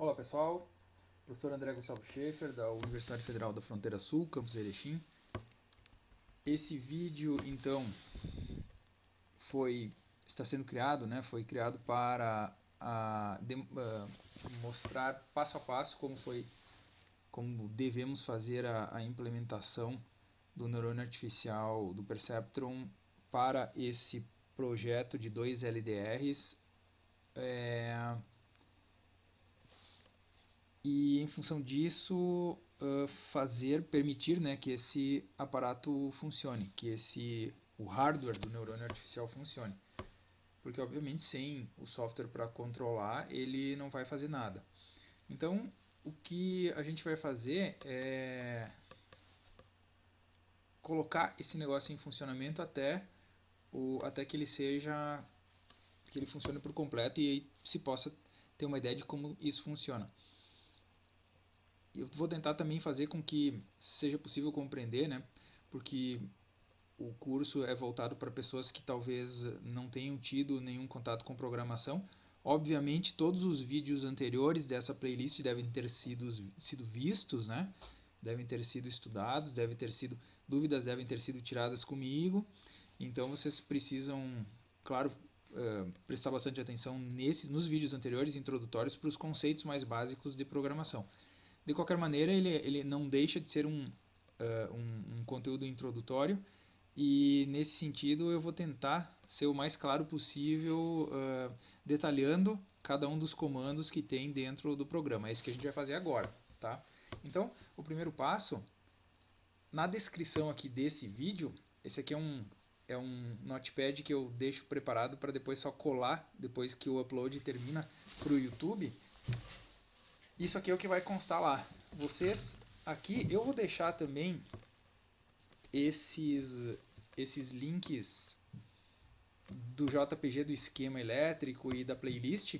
Olá pessoal, professor André Gustavo Schaefer da Universidade Federal da Fronteira Sul, campus Erechim. Esse vídeo então foi está sendo criado, né? Foi criado para a, de, uh, mostrar passo a passo como foi como devemos fazer a, a implementação do neurônio artificial do Perceptron para esse projeto de dois LDRs. É, e em função disso uh, fazer permitir né, que esse aparato funcione que esse o hardware do neurônio artificial funcione. Porque obviamente sem o software para controlar ele não vai fazer nada. Então o que a gente vai fazer é colocar esse negócio em funcionamento até o até que ele seja que ele funcione por completo e se possa ter uma ideia de como isso funciona eu vou tentar também fazer com que seja possível compreender, né? Porque o curso é voltado para pessoas que talvez não tenham tido nenhum contato com programação. Obviamente, todos os vídeos anteriores dessa playlist devem ter sido, sido vistos, né? Devem ter sido estudados, devem ter sido dúvidas devem ter sido tiradas comigo. Então vocês precisam, claro, uh, prestar bastante atenção nesses, nos vídeos anteriores introdutórios para os conceitos mais básicos de programação. De qualquer maneira, ele, ele não deixa de ser um, uh, um, um, conteúdo introdutório e, nesse sentido, eu vou tentar ser o mais claro possível, uh, detalhando cada um dos comandos que tem dentro do programa. É isso que a gente vai fazer agora. Tá? Então, o primeiro passo, na descrição aqui desse vídeo, esse aqui é um, é um notepad que eu deixo preparado para depois só colar, depois que o upload termina para o YouTube. Isso aqui é o que vai constar lá. Vocês aqui, eu vou deixar também esses, esses links do JPG do esquema elétrico e da playlist,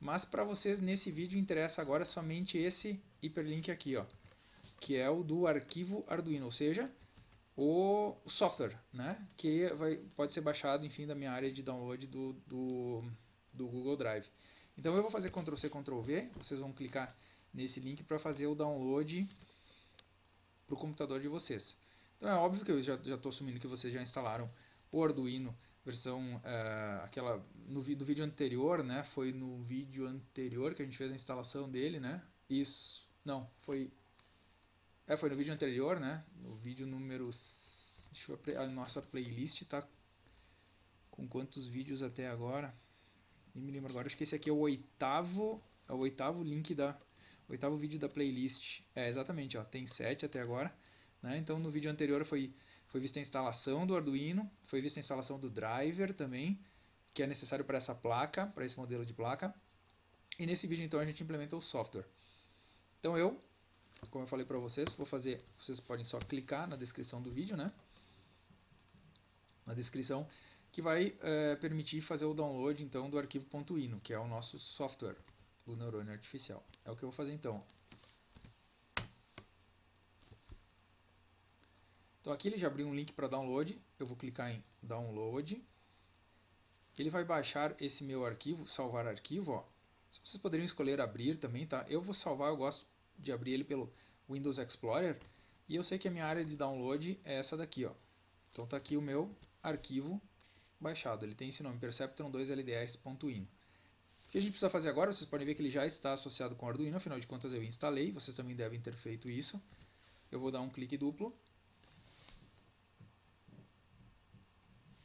mas para vocês nesse vídeo interessa agora somente esse hiperlink aqui, ó, que é o do arquivo Arduino, ou seja, o software, né, que vai, pode ser baixado, enfim, da minha área de download do, do, do Google Drive. Então eu vou fazer Ctrl C, Ctrl V, vocês vão clicar nesse link para fazer o download para o computador de vocês. Então é óbvio que eu já estou assumindo que vocês já instalaram o Arduino versão uh, aquela no do vídeo anterior, né? Foi no vídeo anterior que a gente fez a instalação dele, né? Isso, não, foi é, foi no vídeo anterior, né? No vídeo número deixa eu a nossa playlist tá com quantos vídeos até agora? Nem me lembro agora. Acho que esse aqui é o oitavo, é o oitavo link da oitavo vídeo da playlist. É, exatamente, ó, tem sete até agora. Né? Então no vídeo anterior foi, foi vista a instalação do Arduino, foi vista a instalação do driver também, que é necessário para essa placa, para esse modelo de placa. E nesse vídeo então a gente implementa o software. Então eu, como eu falei para vocês, vou fazer, vocês podem só clicar na descrição do vídeo, né? Na descrição que vai é, permitir fazer o download então do arquivo .ino, que é o nosso software do neurônio artificial. É o que eu vou fazer então. Então aqui ele já abriu um link para download, eu vou clicar em download. Ele vai baixar esse meu arquivo, salvar arquivo, ó. Vocês poderiam escolher abrir também, tá? Eu vou salvar, eu gosto de abrir ele pelo Windows Explorer. E eu sei que a minha área de download é essa daqui, ó. Então tá aqui o meu arquivo baixado. Ele tem esse nome, perceptron2lds.in. O que a gente precisa fazer agora, vocês podem ver que ele já está associado com o Arduino, afinal de contas eu instalei, vocês também devem ter feito isso. Eu vou dar um clique duplo.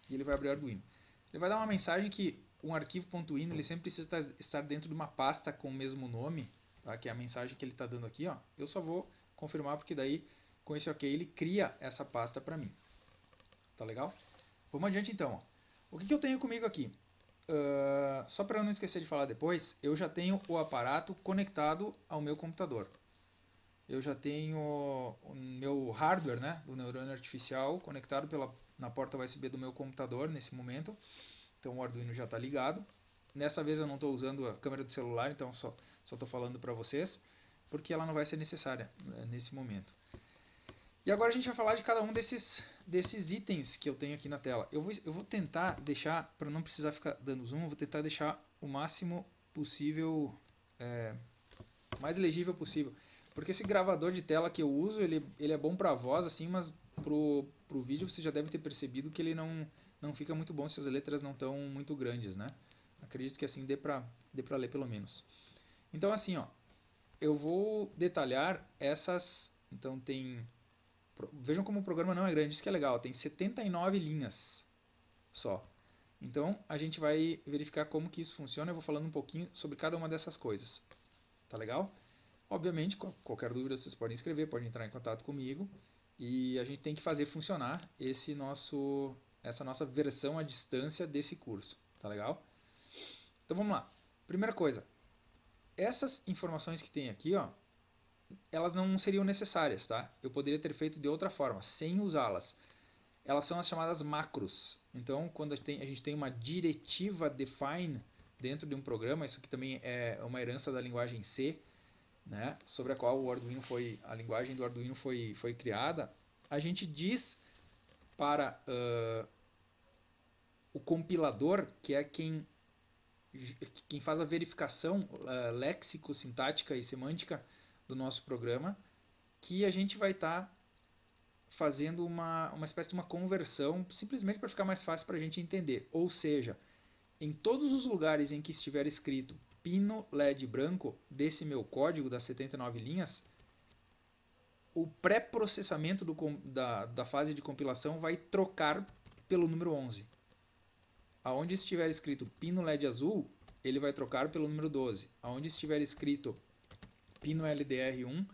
E ele vai abrir o Arduino. Ele vai dar uma mensagem que um arquivo .ino ele sempre precisa estar dentro de uma pasta com o mesmo nome, tá? que é a mensagem que ele está dando aqui. Ó. Eu só vou confirmar porque daí com esse ok ele cria essa pasta para mim. Tá legal? Vamos adiante então. Ó. O que, que eu tenho comigo aqui? Uh, só para não esquecer de falar depois, eu já tenho o aparato conectado ao meu computador. Eu já tenho o meu hardware, né, do neurônio artificial conectado pela, na porta USB do meu computador nesse momento. Então o Arduino já está ligado. Nessa vez eu não estou usando a câmera do celular, então só estou falando para vocês, porque ela não vai ser necessária né, nesse momento. E agora a gente vai falar de cada um desses, desses itens que eu tenho aqui na tela. Eu vou, eu vou tentar deixar, para não precisar ficar dando zoom, eu vou tentar deixar o máximo possível é, mais legível possível. Porque esse gravador de tela que eu uso, ele, ele é bom para voz, assim, mas pro, pro vídeo você já deve ter percebido que ele não, não fica muito bom se as letras não estão muito grandes, né? Acredito que assim dê para dê ler pelo menos. Então assim, ó, eu vou detalhar essas, então tem, vejam como o programa não é grande, isso que é legal, tem 79 linhas só. Então a gente vai verificar como que isso funciona, eu vou falando um pouquinho sobre cada uma dessas coisas. Tá legal? Obviamente, qualquer dúvida vocês podem escrever, podem entrar em contato comigo e a gente tem que fazer funcionar esse nosso, essa nossa versão à distância desse curso, tá legal? Então vamos lá. Primeira coisa, essas informações que tem aqui, ó, elas não seriam necessárias, tá? Eu poderia ter feito de outra forma, sem usá-las. Elas são as chamadas macros. Então, quando a gente, tem, uma diretiva define dentro de um programa, isso aqui também é uma herança da linguagem C, né, sobre a qual o Arduino foi, a linguagem do Arduino foi, foi criada, a gente diz para uh, o compilador, que é quem, quem faz a verificação uh, léxico, sintática e semântica do nosso programa, que a gente vai estar tá fazendo uma, uma espécie de uma conversão, simplesmente para ficar mais fácil para a gente entender. Ou seja, em todos os lugares em que estiver escrito pino LED branco desse meu código das 79 linhas, o pré-processamento da, da fase de compilação vai trocar pelo número 11. Aonde estiver escrito pino LED azul, ele vai trocar pelo número 12. Aonde estiver escrito pino LDR1,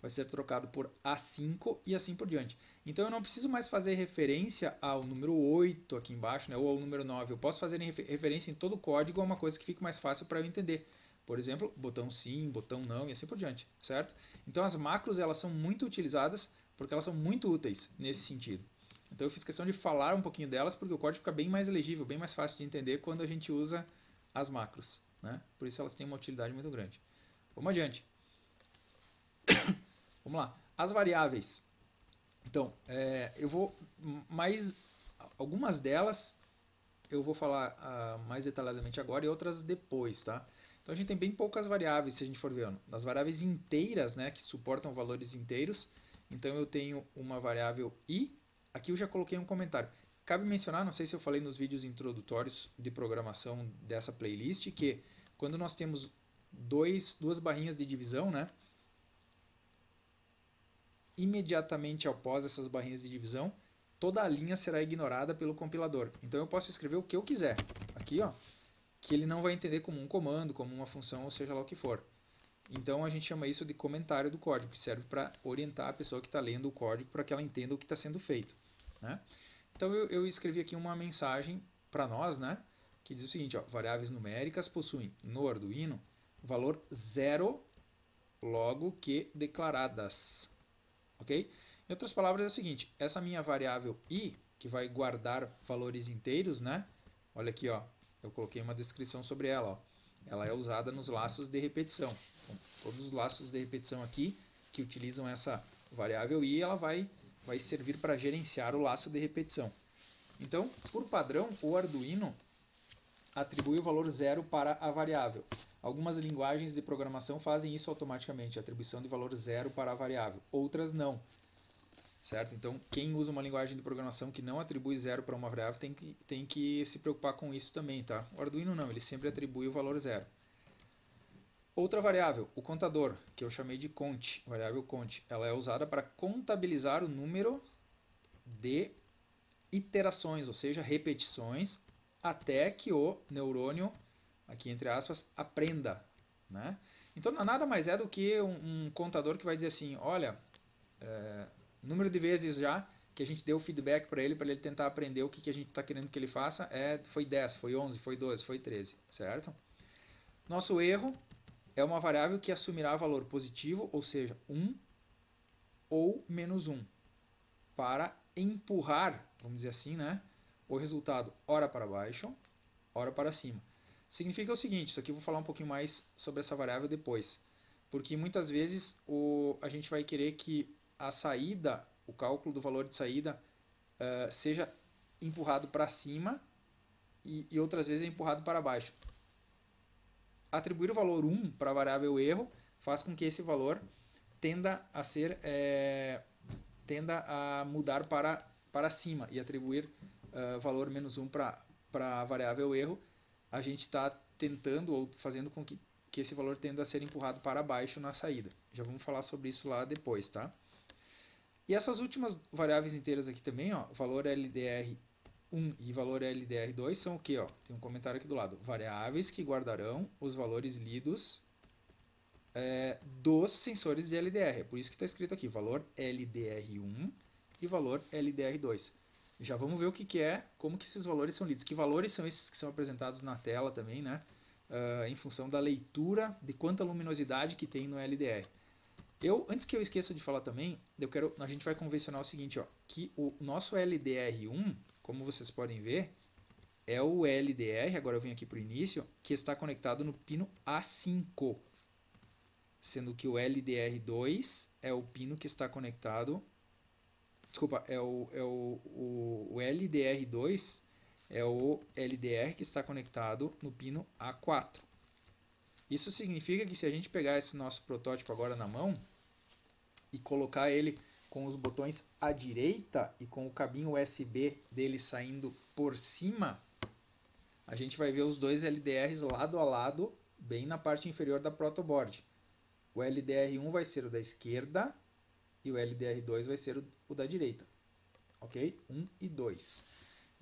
vai ser trocado por A5 e assim por diante. Então eu não preciso mais fazer referência ao número 8 aqui embaixo, né, ou ao número 9. Eu posso fazer referência em todo o código a uma coisa que fique mais fácil para eu entender. Por exemplo, botão sim, botão não e assim por diante, certo? Então as macros elas são muito utilizadas porque elas são muito úteis nesse sentido. Então eu fiz questão de falar um pouquinho delas porque o código fica bem mais legível, bem mais fácil de entender quando a gente usa as macros. Né? Por isso elas têm uma utilidade muito grande. Vamos adiante. Vamos lá. As variáveis. Então, é, eu vou mais algumas delas eu vou falar uh, mais detalhadamente agora e outras depois, tá? Então a gente tem bem poucas variáveis, se a gente for ver. Das variáveis inteiras, né, que suportam valores inteiros. Então eu tenho uma variável i. Aqui eu já coloquei um comentário. Cabe mencionar, não sei se eu falei nos vídeos introdutórios de programação dessa playlist, que quando nós temos dois, duas barrinhas de divisão, né, imediatamente após essas barrinhas de divisão, toda a linha será ignorada pelo compilador. Então eu posso escrever o que eu quiser. Aqui, ó, que ele não vai entender como um comando, como uma função, ou seja lá o que for. Então a gente chama isso de comentário do código, que serve para orientar a pessoa que está lendo o código para que ela entenda o que está sendo feito. Né? Então eu, eu, escrevi aqui uma mensagem para nós, né, que diz o seguinte: ó, variáveis numéricas possuem no Arduino valor zero logo que declaradas. Ok? Em outras palavras, é o seguinte: essa minha variável i, que vai guardar valores inteiros, né? Olha aqui, ó, eu coloquei uma descrição sobre ela. Ó. Ela é usada nos laços de repetição. Então, todos os laços de repetição aqui que utilizam essa variável i, ela vai, vai servir para gerenciar o laço de repetição. Então, por padrão, o Arduino atribui o valor zero para a variável. Algumas linguagens de programação fazem isso automaticamente, atribuição de valor zero para a variável. Outras não. Certo? Então, quem usa uma linguagem de programação que não atribui zero para uma variável tem que, tem que se preocupar com isso também. Tá? O Arduino não, ele sempre atribui o valor zero. Outra variável, o contador, que eu chamei de cont, variável cont, ela é usada para contabilizar o número de iterações, ou seja, repetições até que o neurônio, aqui entre aspas, aprenda. Né? Então nada mais é do que um, um contador que vai dizer assim, olha, é, número de vezes já que a gente deu feedback para ele, para ele tentar aprender o que, que a gente está querendo que ele faça, é, foi 10, foi 11, foi 12, foi 13, certo? Nosso erro é uma variável que assumirá valor positivo, ou seja, 1 ou menos 1, para empurrar, vamos dizer assim, né, o resultado ora para baixo, ora para cima. Significa o seguinte, isso aqui eu vou falar um pouquinho mais sobre essa variável depois, porque muitas vezes o, a gente vai querer que a saída, o cálculo do valor de saída, uh, seja empurrado para cima e, e, outras vezes é empurrado para baixo. Atribuir o valor 1 para a variável erro faz com que esse valor tenda a ser é, tenda a mudar para, para cima e atribuir uh, valor menos 1 para a variável erro, a gente está tentando ou fazendo com que, que esse valor tenda a ser empurrado para baixo na saída. Já vamos falar sobre isso lá depois, tá? E essas últimas variáveis inteiras aqui também, ó, valor LDR1 e valor LDR2 são o que? Ó? Tem um comentário aqui do lado. Variáveis que guardarão os valores lidos é, dos sensores de LDR. É por isso que está escrito aqui, valor LDR1 e valor LDR2. Já vamos ver o que, que é, como que esses valores são lidos. Que valores são esses que são apresentados na tela também, né? Uh, em função da leitura de quanta luminosidade que tem no LDR. Eu, antes que eu esqueça de falar também, eu quero, a gente vai convencionar o seguinte, ó, que o nosso LDR1, como vocês podem ver, é o LDR, agora eu venho aqui para o início, que está conectado no pino A5 sendo que o LDR2 é o pino que está conectado. Desculpa, é o, é o, o, o LDR2 é o LDR que está conectado no pino A4. Isso significa que se a gente pegar esse nosso protótipo agora na mão e colocar ele com os botões à direita e com o cabinho USB dele saindo por cima, a gente vai ver os dois LDRs lado a lado, bem na parte inferior da protoboard. O LDR1 vai ser o da esquerda e o LDR2 vai ser o, da direita. Ok? 1 e 2.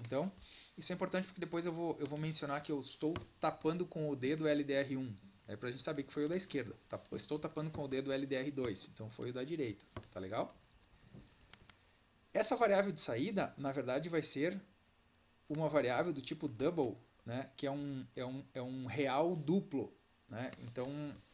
Então, isso é importante porque depois eu vou, eu vou mencionar que eu estou tapando com o dedo o LDR1. É para a gente saber que foi o da esquerda. Estou tapando com o dedo o LDR2. Então foi o da direita. Tá legal? Essa variável de saída, na verdade, vai ser uma variável do tipo double, né? que é um, é um, é um real duplo. Né? Então,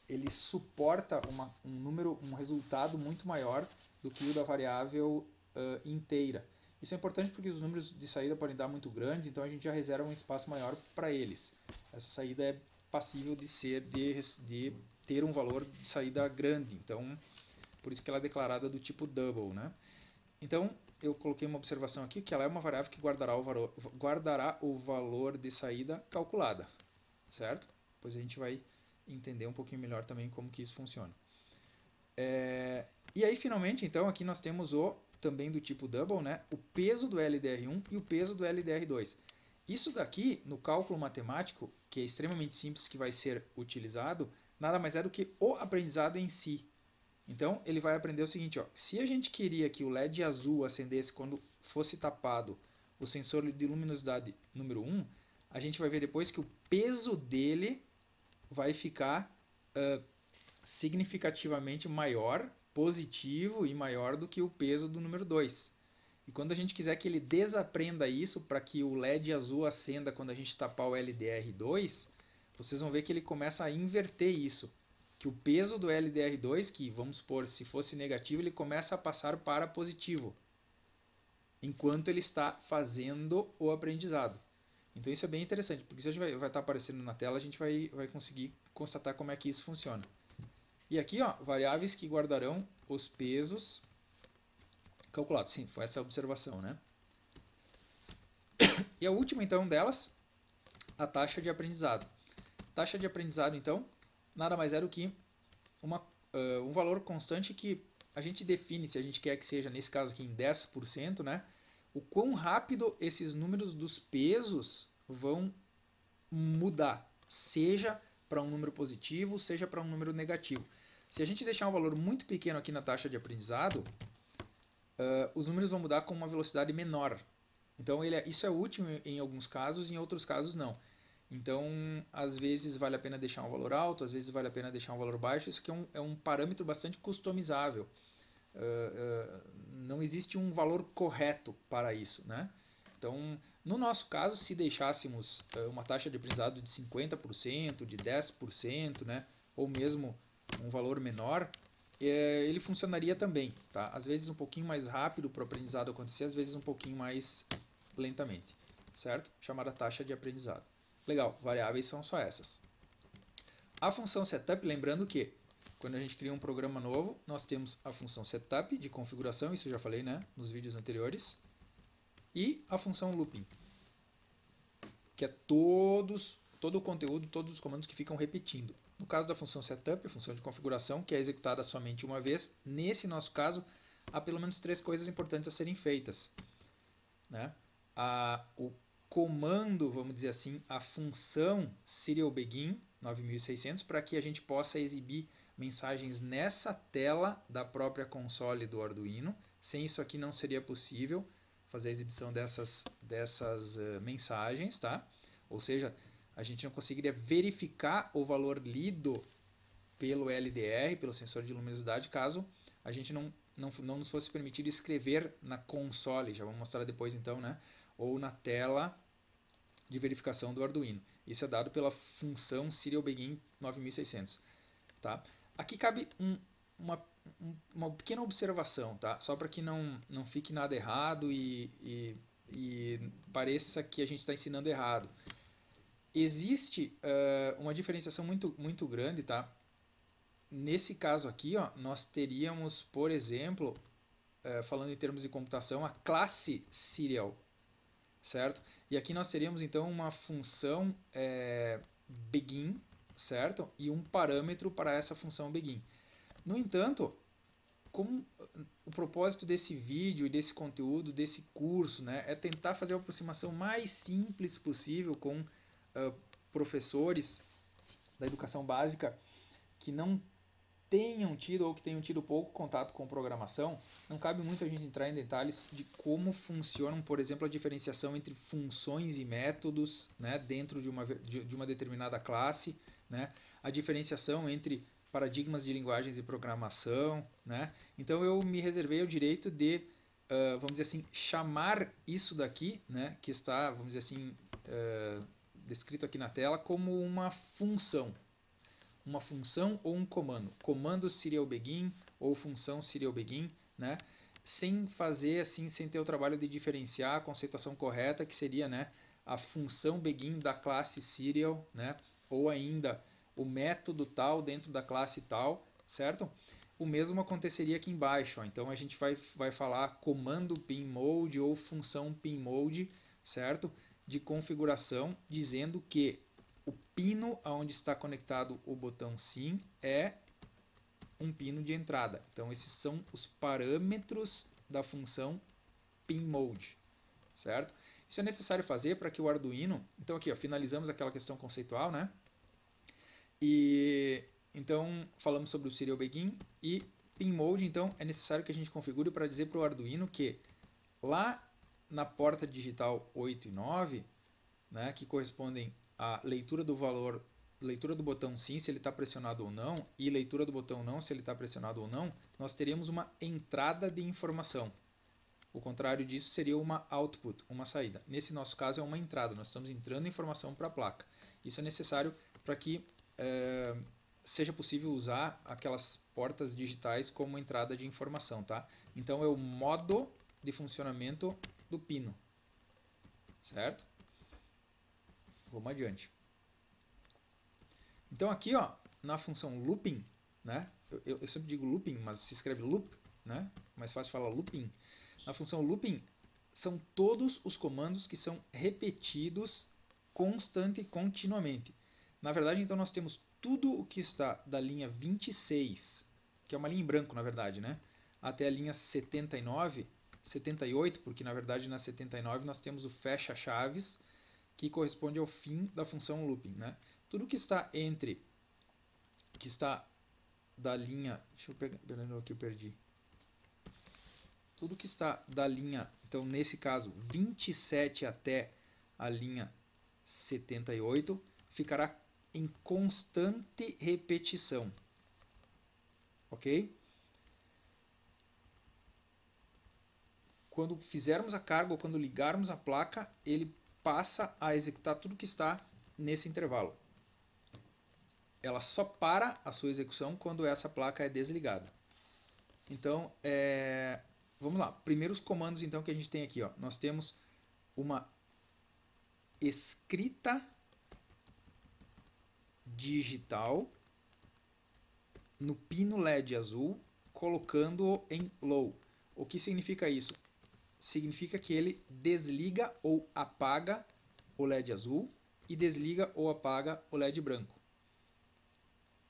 ele suporta uma, um número, um resultado muito maior do que o da variável uh, inteira. Isso é importante porque os números de saída podem dar muito grandes, então a gente já reserva um espaço maior para eles. Essa saída é passível de ser de, de ter um valor de saída grande, então por isso que ela é declarada do tipo double, né? Então eu coloquei uma observação aqui que ela é uma variável que guardará o valor, guardará o valor de saída calculada, certo? Depois a gente vai entender um pouquinho melhor também como que isso funciona. É, e aí, finalmente, então, aqui nós temos o também do tipo double, né? o peso do LDR1 e o peso do LDR2. Isso daqui, no cálculo matemático, que é extremamente simples que vai ser utilizado, nada mais é do que o aprendizado em si. Então, ele vai aprender o seguinte, ó, se a gente queria que o LED azul acendesse quando fosse tapado o sensor de luminosidade número 1, a gente vai ver depois que o peso dele vai ficar uh, significativamente maior, positivo e maior do que o peso do número 2. E quando a gente quiser que ele desaprenda isso para que o LED azul acenda quando a gente tapar o LDR2, vocês vão ver que ele começa a inverter isso. Que o peso do LDR2, que vamos supor, se fosse negativo, ele começa a passar para positivo. Enquanto ele está fazendo o aprendizado. Então isso é bem interessante, porque isso vai, vai estar tá aparecendo na tela, a gente vai, vai conseguir constatar como é que isso funciona. E aqui, ó, variáveis que guardarão os pesos calculados. Sim, foi essa a observação, né? E a última, então, delas, a taxa de aprendizado. Taxa de aprendizado, então, nada mais é do que uma, uh, um valor constante que a gente define, se a gente quer que seja, nesse caso aqui, em 10%, né? O quão rápido esses números dos pesos vão mudar, seja para um número positivo, seja para um número negativo. Se a gente deixar um valor muito pequeno aqui na taxa de aprendizado, uh, os números vão mudar com uma velocidade menor. Então ele é, isso é útil em alguns casos, em outros casos não. Então, às vezes vale a pena deixar um valor alto, às vezes vale a pena deixar um valor baixo. Isso aqui é um, é um parâmetro bastante customizável. Uh, uh, não existe um valor correto para isso, né? Então, no nosso caso, se deixássemos eh, uma taxa de aprendizado de 50%, de 10%, né, ou mesmo um valor menor, ele funcionaria também, tá? Às vezes um pouquinho mais rápido para o aprendizado acontecer, às vezes um pouquinho mais lentamente, certo? Chamada taxa de aprendizado. Legal, variáveis são só essas. A função setup, lembrando que quando a gente cria um programa novo, nós temos a função setup de configuração, isso eu já falei né, nos vídeos anteriores, e a função looping, que é todos, todo o conteúdo, todos os comandos que ficam repetindo. No caso da função setup, a função de configuração, que é executada somente uma vez, nesse nosso caso, há pelo menos três coisas importantes a serem feitas. Né? A, o comando, vamos dizer assim, a função serialBegin 9600 para que a gente possa exibir mensagens nessa tela da própria console do Arduino. Sem isso aqui não seria possível fazer a exibição dessas, dessas uh, mensagens, tá? Ou seja, a gente não conseguiria verificar o valor lido pelo LDR, pelo sensor de luminosidade, caso a gente não, não, não nos fosse permitido escrever na console, já vamos mostrar depois então, né? ou na tela de verificação do Arduino. Isso é dado pela função SerialBegin 9600. Tá? Aqui cabe um, uma, uma pequena observação, tá? só para que não, não fique nada errado e, e, e pareça que a gente está ensinando errado existe uh, uma diferenciação muito, muito grande, tá? Nesse caso aqui, ó, nós teríamos, por exemplo, uh, falando em termos de computação, a classe serial, certo? E aqui nós teríamos então uma função é, begin, certo? E um parâmetro para essa função begin. No entanto, como o propósito desse vídeo e desse conteúdo, desse curso, né, é tentar fazer a aproximação mais simples possível com uh, professores da educação básica que não tenham tido ou que tenham tido pouco contato com programação, não cabe muito a gente entrar em detalhes de como funcionam, por exemplo, a diferenciação entre funções e métodos né, dentro de uma, de, de uma determinada classe, né, a diferenciação entre paradigmas de linguagens de programação. Né? Então eu me reservei o direito de, uh, vamos dizer assim, chamar isso daqui, né, que está, vamos dizer assim, uh, descrito aqui na tela como uma função. Uma função ou um comando. Comando serial begin ou função serial begin, né? Sem fazer assim, sem ter o trabalho de diferenciar a conceituação correta, que seria, né, a função begin da classe serial, né? Ou ainda o método tal dentro da classe tal, certo? O mesmo aconteceria aqui embaixo. Ó. Então a gente vai, vai falar comando pin mode ou função pin mode, certo? de configuração dizendo que o pino aonde está conectado o botão SIM é um pino de entrada. Então esses são os parâmetros da função pinMode, certo? Isso é necessário fazer para que o Arduino, então aqui ó, finalizamos aquela questão conceitual, né? E então falamos sobre o Serial Begin e pinMode, então é necessário que a gente configure para dizer para o Arduino que lá na porta digital 8 e 9, né, que correspondem à leitura do valor, leitura do botão sim se ele está pressionado ou não, e leitura do botão não se ele está pressionado ou não, nós teríamos uma entrada de informação. O contrário disso seria uma output, uma saída. Nesse nosso caso é uma entrada, nós estamos entrando informação para a placa. Isso é necessário para que é, seja possível usar aquelas portas digitais como entrada de informação. Tá? Então é o modo de funcionamento do pino. Certo? Vamos adiante. Então aqui, ó, na função looping, né? Eu, eu, sempre digo looping, mas se escreve loop, né? Mais fácil falar looping. Na função looping são todos os comandos que são repetidos constante e continuamente. Na verdade, então nós temos tudo o que está da linha 26, que é uma linha em branco, na verdade, né? Até a linha 79 78, porque na verdade na 79 nós temos o fecha chaves, que corresponde ao fim da função looping. Né? Tudo que está entre, que está da linha, deixa eu pegar, aqui eu perdi. Tudo que está da linha, então nesse caso 27 até a linha 78, ficará em constante repetição. Ok? quando fizermos a carga ou quando ligarmos a placa, ele passa a executar tudo que está nesse intervalo. Ela só para a sua execução quando essa placa é desligada. Então, é, vamos lá. Primeiros comandos então que a gente tem aqui, ó. nós temos uma escrita digital no pino LED azul, colocando-o em low. O que significa isso? significa que ele desliga ou apaga o LED azul e desliga ou apaga o LED branco.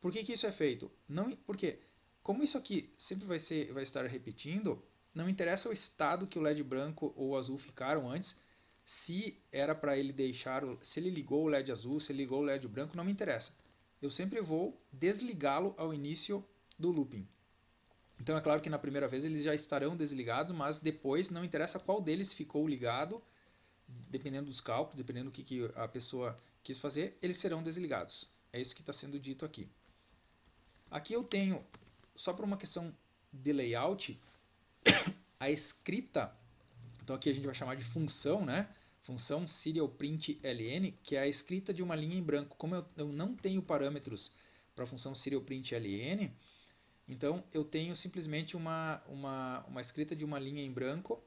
Por que, que isso é feito? Não, porque como isso aqui sempre vai, ser, vai estar repetindo, não interessa o estado que o LED branco ou azul ficaram antes, se era para ele deixar, se ele ligou o LED azul, se ele ligou o LED branco, não me interessa. Eu sempre vou desligá-lo ao início do looping. Então é claro que na primeira vez eles já estarão desligados, mas depois não interessa qual deles ficou ligado, dependendo dos cálculos, dependendo do que, que a pessoa quis fazer, eles serão desligados. É isso que está sendo dito aqui. Aqui eu tenho, só por uma questão de layout, a escrita, então aqui a gente vai chamar de função, né? Função serial print ln, que é a escrita de uma linha em branco. Como eu, eu não tenho parâmetros para a função serial print ln, então eu tenho simplesmente uma, uma, uma escrita de uma linha em branco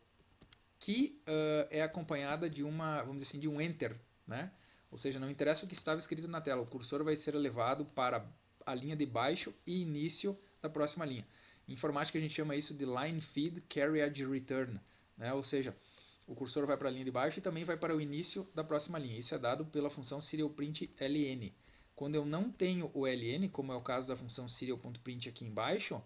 que uh, é acompanhada de uma, vamos dizer assim, de um enter, né? Ou seja, não interessa o que estava escrito na tela, o cursor vai ser levado para a linha de baixo e início da próxima linha. Em informática a gente chama isso de line feed carriage return, né? Ou seja, o cursor vai para a linha de baixo e também vai para o início da próxima linha. Isso é dado pela função serialprint ln. Quando eu não tenho o ln, como é o caso da função serial.print aqui embaixo,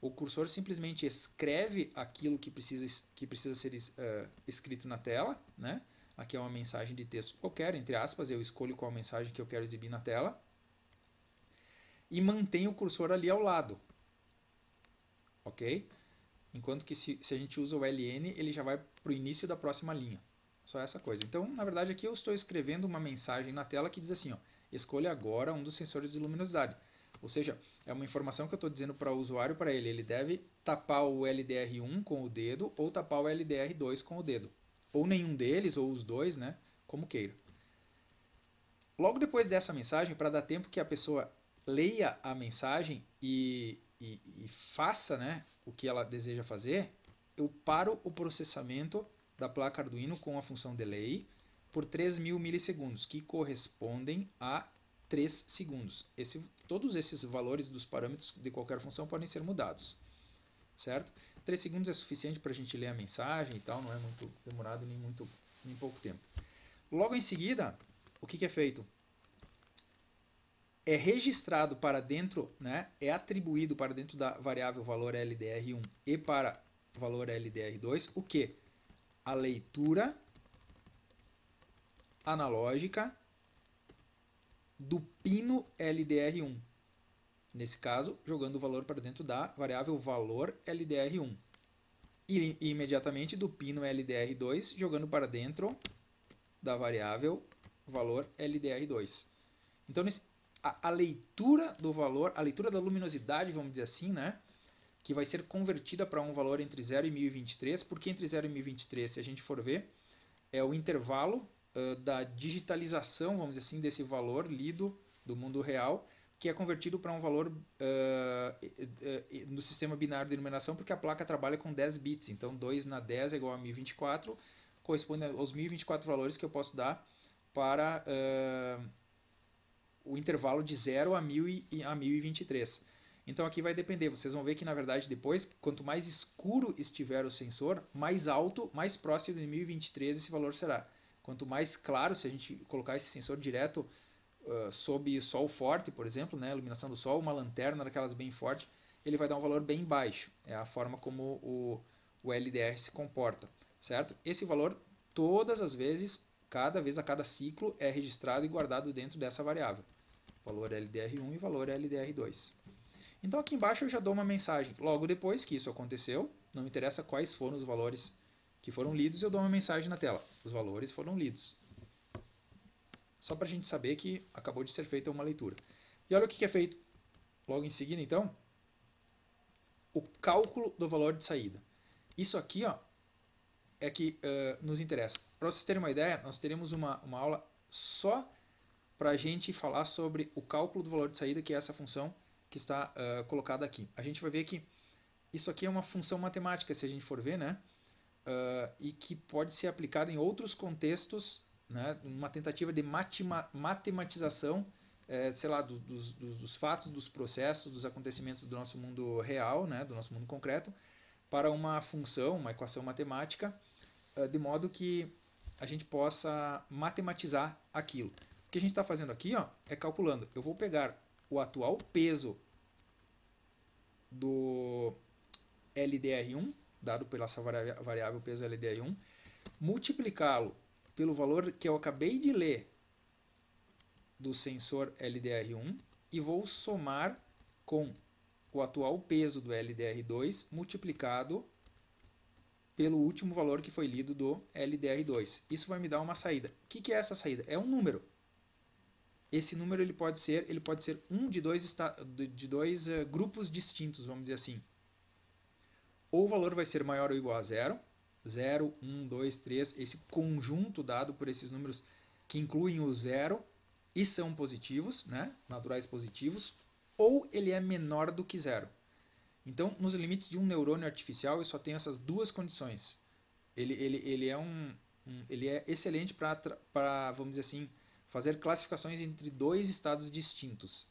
o cursor simplesmente escreve aquilo que precisa, que precisa ser uh, escrito na tela. Né? Aqui é uma mensagem de texto qualquer, entre aspas, eu escolho qual mensagem que eu quero exibir na tela. E mantém o cursor ali ao lado. Ok? Enquanto que se, se a gente usa o ln, ele já vai para o início da próxima linha. Só essa coisa. Então, na verdade, aqui eu estou escrevendo uma mensagem na tela que diz assim, ó, escolha agora um dos sensores de luminosidade. Ou seja, é uma informação que eu estou dizendo para o usuário, para ele. Ele deve tapar o LDR1 com o dedo ou tapar o LDR2 com o dedo. Ou nenhum deles, ou os dois, né? Como queira. Logo depois dessa mensagem, para dar tempo que a pessoa leia a mensagem e, e, e faça né, o que ela deseja fazer, eu paro o processamento da placa Arduino com a função delay por 3.000 milissegundos, que correspondem a 3 segundos. Esse, todos esses valores dos parâmetros de qualquer função podem ser mudados. Certo? 3 segundos é suficiente para a gente ler a mensagem e tal, não é muito demorado nem muito nem pouco tempo. Logo em seguida, o que, que é feito? É registrado para dentro, né, é atribuído para dentro da variável valor LDR1 e para valor LDR2 o que? A leitura analógica do pino LDR1. Nesse caso, jogando o valor para dentro da variável valor LDR1. E, e imediatamente do pino LDR2 jogando para dentro da variável valor LDR2. Então, nesse, a, a, leitura do valor, a leitura da luminosidade, vamos dizer assim, né? Que vai ser convertida para um valor entre 0 e 1023. Por que entre 0 e 1023? Se a gente for ver, é o intervalo da digitalização, vamos dizer assim, desse valor lido do mundo real, que é convertido para um valor uh, uh, no sistema binário de numeração, porque a placa trabalha com 10 bits. Então, 2 na 10 é igual a 1024, corresponde aos 1024 valores que eu posso dar para uh, o intervalo de 0 a, 1000 e, a 1023. Então aqui vai depender, vocês vão ver que na verdade depois, quanto mais escuro estiver o sensor, mais alto, mais próximo de 1023 esse valor será. Quanto mais claro, se a gente colocar esse sensor direto uh, sob sol forte, por exemplo, né, iluminação do sol, uma lanterna daquelas bem forte, ele vai dar um valor bem baixo. É a forma como o, o LDR se comporta, certo? Esse valor, todas as vezes, cada vez a cada ciclo, é registrado e guardado dentro dessa variável. Valor LDR1 e valor LDR2. Então aqui embaixo eu já dou uma mensagem. Logo depois que isso aconteceu, não interessa quais foram os valores que foram lidos, eu dou uma mensagem na tela. Os valores foram lidos. Só para a gente saber que acabou de ser feita uma leitura. E olha o que é feito logo em seguida, então. O cálculo do valor de saída. Isso aqui ó, é que uh, nos interessa. Para vocês terem uma ideia, nós teremos uma, uma aula só para a gente falar sobre o cálculo do valor de saída, que é essa função que está uh, colocada aqui. A gente vai ver que isso aqui é uma função matemática, se a gente for ver, né? uh, e que pode ser aplicada em outros contextos, né, uma tentativa de matematização, é, sei lá, do, dos, dos, dos, fatos, dos processos, dos acontecimentos do nosso mundo real, né, do nosso mundo concreto, para uma função, uma equação matemática, uh, de modo que a gente possa matematizar aquilo. O que a gente está fazendo aqui ó, é calculando. Eu vou pegar o atual peso do LDR1, dado pela essa variável peso LDR1, multiplicá-lo pelo valor que eu acabei de ler do sensor LDR1 e vou somar com o atual peso do LDR2 multiplicado pelo último valor que foi lido do LDR2. Isso vai me dar uma saída. O que, que é essa saída? É um número. Esse número ele pode ser, ele pode ser um de dois, de dois uh, grupos distintos, vamos dizer assim. Ou o valor vai ser maior ou igual a zero, 0, 1, 2, 3, esse conjunto dado por esses números que incluem o zero e são positivos, né? naturais positivos, ou ele é menor do que zero. Então, nos limites de um neurônio artificial, eu só tenho essas duas condições. Ele, ele, ele, é, um, um ele é excelente para, vamos dizer assim, fazer classificações entre dois estados distintos.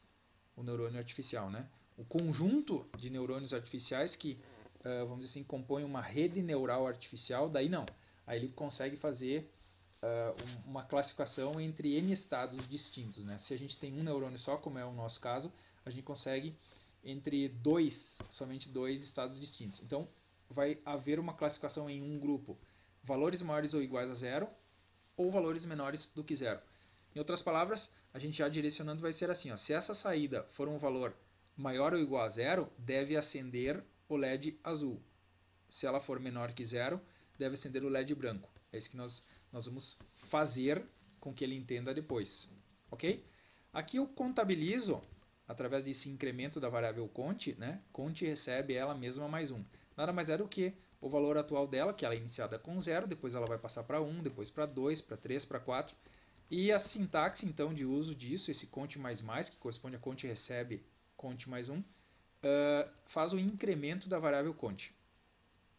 O neurônio artificial, né? O conjunto de neurônios artificiais que, uh, vamos dizer assim, compõem uma rede neural artificial, daí não. Aí ele consegue fazer uh, uma classificação entre N estados distintos. Né? Se a gente tem um neurônio só, como é o nosso caso, a gente consegue entre dois, somente dois estados distintos. Então, vai haver uma classificação em um grupo, valores maiores ou iguais a zero, ou valores menores do que zero. Em outras palavras, a gente já direcionando vai ser assim, ó, se essa saída for um valor maior ou igual a zero, deve acender o LED azul. Se ela for menor que zero, deve acender o LED branco. É isso que nós nós vamos fazer com que ele entenda depois. Ok? Aqui eu contabilizo através desse incremento da variável conte, né? Conte recebe ela mesma mais 1. Nada mais é do que o valor atual dela, que ela é iniciada com 0, depois ela vai passar para 1, depois para 2, para 3, para 4. E a sintaxe então de uso disso, esse conte mais mais, que corresponde a conte recebe conte mais 1, uh, faz o incremento da variável conte.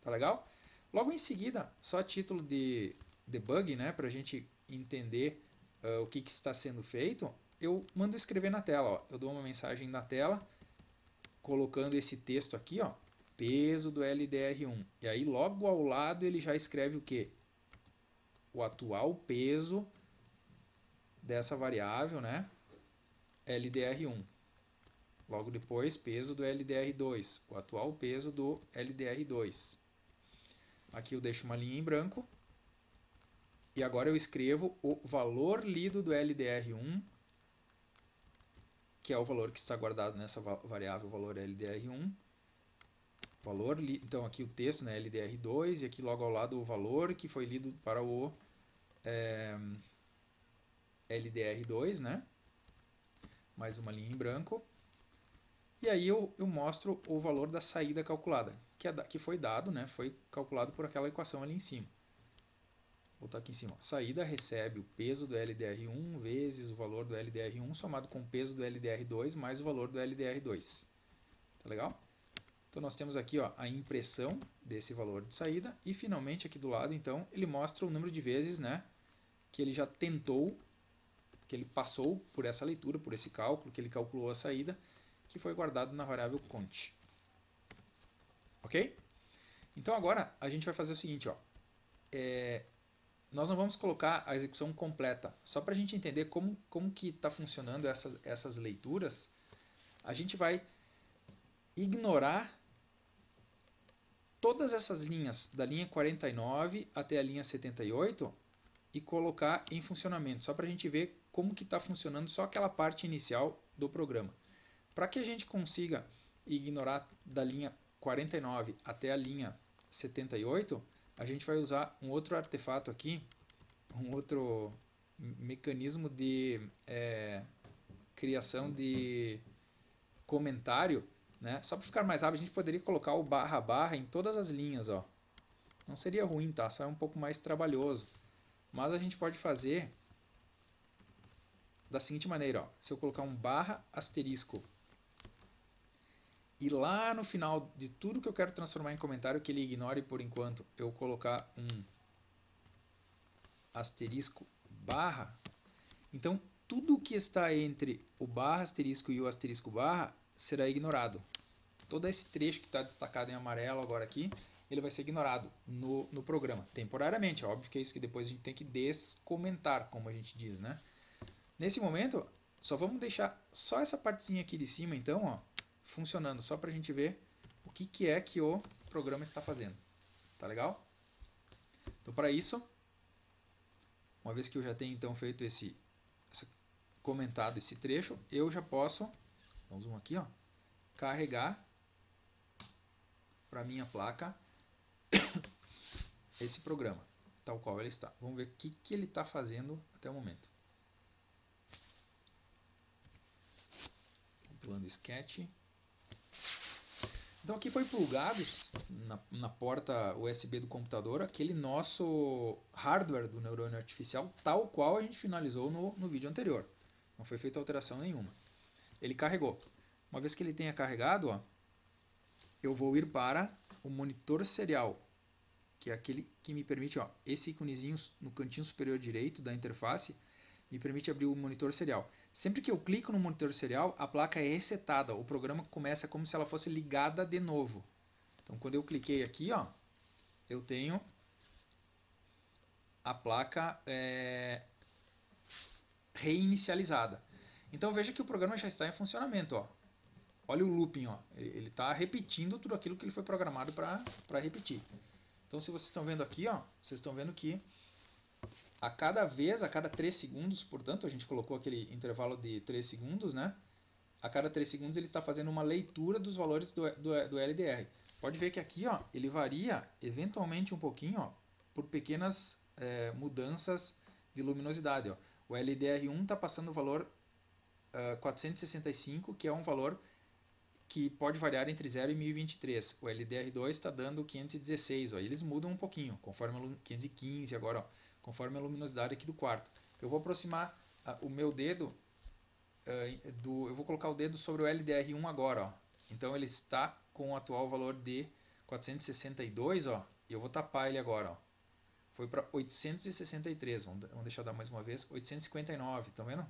Tá legal? Logo em seguida, só título de debug, né, para a gente entender uh, o que, que, está sendo feito, eu mando escrever na tela. Ó. Eu dou uma mensagem na tela, colocando esse texto aqui, ó, peso do LDR1. E aí logo ao lado ele já escreve o que? O atual peso dessa variável, né? LDR1. Logo depois, peso do LDR2, o atual peso do LDR2. Aqui eu deixo uma linha em branco e agora eu escrevo o valor lido do LDR1, que é o valor que está guardado nessa variável valor LDR1. Valor li, então aqui o texto, né, LDR2, e aqui logo ao lado o valor que foi lido para o é, LDR2, né? Mais uma linha em branco. E aí eu, eu mostro o valor da saída calculada, que, é, que foi dado, né? Foi calculado por aquela equação ali em cima voltar aqui em cima. Saída recebe o peso do LDR1 vezes o valor do LDR1 somado com o peso do LDR2 mais o valor do LDR2. Tá legal? Então nós temos aqui ó, a impressão desse valor de saída e finalmente aqui do lado então ele mostra o número de vezes né, que ele já tentou, que ele passou por essa leitura, por esse cálculo, que ele calculou a saída, que foi guardado na variável cont. Ok? Então agora a gente vai fazer o seguinte, ó, é, nós não vamos colocar a execução completa. Só para a gente entender como, como que está funcionando essas, essas leituras, a gente vai ignorar todas essas linhas, da linha 49 até a linha 78, e colocar em funcionamento, só para a gente ver como que está funcionando só aquela parte inicial do programa. Para que a gente consiga ignorar da linha 49 até a linha 78, a gente vai usar um outro artefato aqui, um outro mecanismo de é, criação de comentário, né? Só para ficar mais rápido, a gente poderia colocar o barra barra em todas as linhas, ó. Não seria ruim, tá? Só é um pouco mais trabalhoso. Mas a gente pode fazer da seguinte maneira, ó. Se eu colocar um barra asterisco e lá no final de tudo que eu quero transformar em comentário que ele ignore por enquanto, eu colocar um asterisco barra, então tudo que está entre o barra asterisco e o asterisco barra será ignorado. Todo esse trecho que está destacado em amarelo agora aqui, ele vai ser ignorado no, no programa, temporariamente. É óbvio que é isso que depois a gente tem que descomentar, como a gente diz, né? Nesse momento, Só vamos deixar só essa partezinha aqui de cima, então, ó, funcionando, só para a gente ver o que, que é que o programa está fazendo. Tá legal? Então, para isso, uma vez que eu já tenho então feito esse, esse comentado esse trecho, eu já posso, vamos um aqui, ó, carregar para minha placa esse programa, tal qual ele está. Vamos ver o que, que ele está fazendo até o momento. Pulando sketch. Então aqui foi plugado na, na, porta USB do computador aquele nosso hardware do neurônio artificial, tal qual a gente finalizou no, no vídeo anterior. Não foi feita alteração nenhuma. Ele carregou. Uma vez que ele tenha carregado, ó, eu vou ir para o monitor serial, que é aquele que me permite, ó, esse íconezinho no cantinho superior direito da interface, me permite abrir o monitor serial. Sempre que eu clico no monitor serial, a placa é resetada, o programa começa como se ela fosse ligada de novo. Então, quando eu cliquei aqui, ó, eu tenho a placa é, reinicializada. Então, veja que o programa já está em funcionamento. Ó. Olha o looping, ó. ele está repetindo tudo aquilo que ele foi programado para repetir. Então, se vocês estão vendo aqui, ó, vocês estão vendo que a cada vez, a cada 3 segundos, portanto, a gente colocou aquele intervalo de 3 segundos, né? A cada 3 segundos ele está fazendo uma leitura dos valores do, do, do LDR. Pode ver que aqui ó, ele varia eventualmente um pouquinho ó, por pequenas é, mudanças de luminosidade. Ó. O LDR1 está passando o valor uh, 465, que é um valor que pode variar entre 0 e 1023. O LDR2 está dando 516. Ó. Eles mudam um pouquinho, conforme a 515 agora. Ó conforme a luminosidade aqui do quarto. Eu vou aproximar uh, o meu dedo, uh, do, eu vou colocar o dedo sobre o LDR1 agora. Ó. Então ele está com o atual valor de 462, ó, e eu vou tapar ele agora. Ó. Foi para 863, vamos, vamos deixar dar mais uma vez, 859, estão vendo?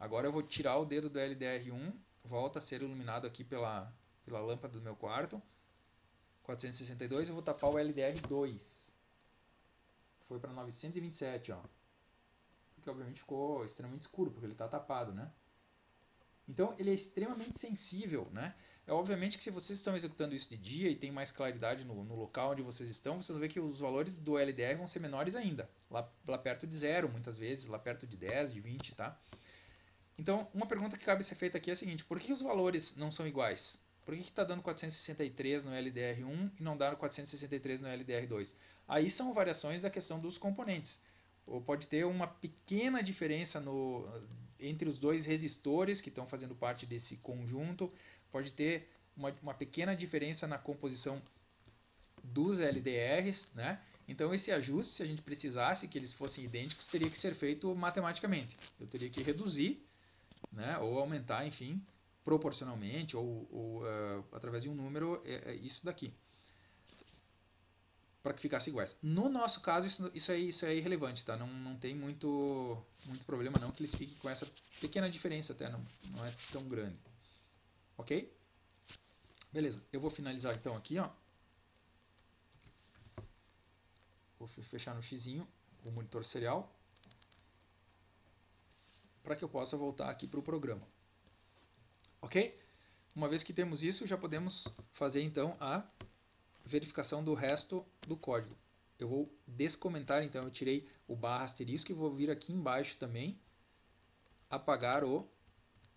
Agora eu vou tirar o dedo do LDR1, volta a ser iluminado aqui pela, pela lâmpada do meu quarto. 462, eu vou tapar o LDR2 foi para 927, ó. Porque obviamente ficou extremamente escuro, porque ele está tapado, né? Então ele é extremamente sensível, né? É obviamente que se vocês estão executando isso de dia e tem mais claridade no, no local onde vocês estão, vocês vão ver que os valores do LDR vão ser menores ainda, lá, lá perto de zero, muitas vezes, lá perto de 10, de 20, tá? Então, uma pergunta que cabe ser feita aqui é a seguinte: por que os valores não são iguais? Por que está dando 463 no LDR1 e não dá 463 no LDR2? Aí são variações da questão dos componentes. Ou pode ter uma pequena diferença no, entre os dois resistores que estão fazendo parte desse conjunto. Pode ter uma, uma pequena diferença na composição dos LDRs, né? Então esse ajuste, se a gente precisasse que eles fossem idênticos, teria que ser feito matematicamente. Eu teria que reduzir, né? Ou aumentar, enfim, proporcionalmente ou, ou uh, através de um número, é, é isso daqui. Para que ficasse iguais. No nosso caso, isso, isso, é, isso é irrelevante, tá? Não, não tem muito, muito problema não que eles fiquem com essa pequena diferença até, não, não é tão grande. Ok? Beleza, eu vou finalizar então aqui, ó. Vou fechar no x o monitor serial para que eu possa voltar aqui para o programa. Ok? Uma vez que temos isso, já podemos fazer então a verificação do resto do código. Eu vou descomentar, então eu tirei o barra asterisco e vou vir aqui embaixo também apagar o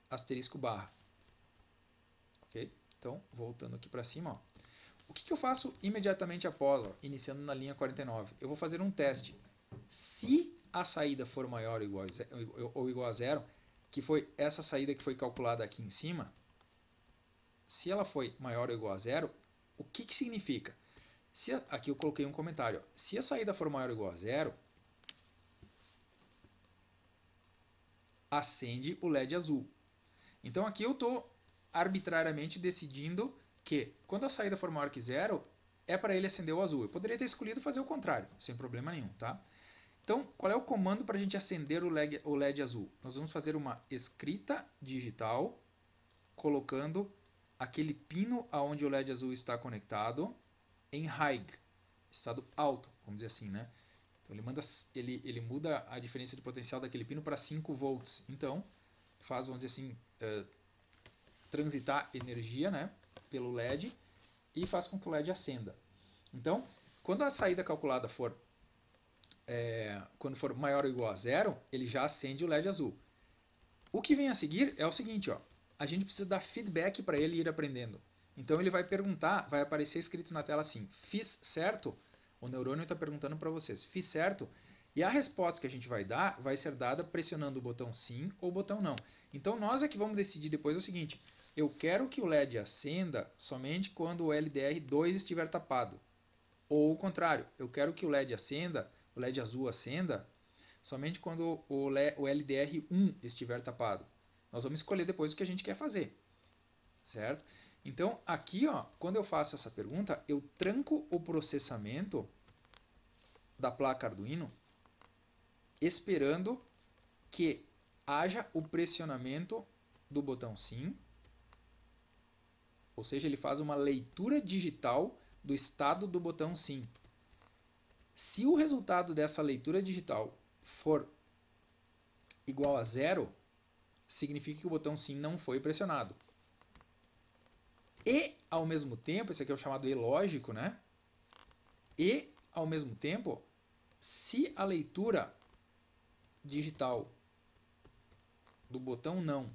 asterisco barra. Ok? Então, voltando aqui para cima, ó. o que, que, eu faço imediatamente após, ó, iniciando na linha 49? Eu vou fazer um teste. Se a saída for maior ou igual a, ou igual a zero, que foi essa saída que foi calculada aqui em cima, se ela foi maior ou igual a zero, o que, que significa? Se aqui eu coloquei um comentário. Ó, se a saída for maior ou igual a zero, acende o LED azul. Então aqui eu estou arbitrariamente decidindo que quando a saída for maior que zero, é para ele acender o azul. Eu poderia ter escolhido fazer o contrário, sem problema nenhum, tá? Então, qual é o comando para a gente acender o LED, o LED azul? Nós vamos fazer uma escrita digital, colocando aquele pino aonde o LED azul está conectado em high, estado alto, vamos dizer assim, né? Então ele, manda, ele, ele muda a diferença de potencial daquele pino para 5 volts. Então, faz vamos dizer assim, uh, transitar energia né, pelo LED e faz com que o LED acenda. Então, quando a saída calculada for é, quando for maior ou igual a zero, ele já acende o LED azul. O que vem a seguir é o seguinte, ó, a gente precisa dar feedback para ele ir aprendendo. Então ele vai perguntar, vai aparecer escrito na tela assim, fiz certo? O neurônio está perguntando para vocês, fiz certo? E a resposta que a gente vai dar vai ser dada pressionando o botão sim ou o botão não. Então nós é que vamos decidir depois o seguinte, eu quero que o LED acenda somente quando o LDR2 estiver tapado. Ou o contrário, eu quero que o LED acenda LED azul acenda somente quando o LDR1 estiver tapado. Nós vamos escolher depois o que a gente quer fazer, certo? Então, aqui, ó, quando eu faço essa pergunta, eu tranco o processamento da placa Arduino esperando que haja o pressionamento do botão sim, ou seja, ele faz uma leitura digital do estado do botão sim. Se o resultado dessa leitura digital for igual a zero, significa que o botão sim não foi pressionado. E, ao mesmo tempo, esse aqui é o chamado E lógico, né? E, ao mesmo tempo, se a leitura digital do botão não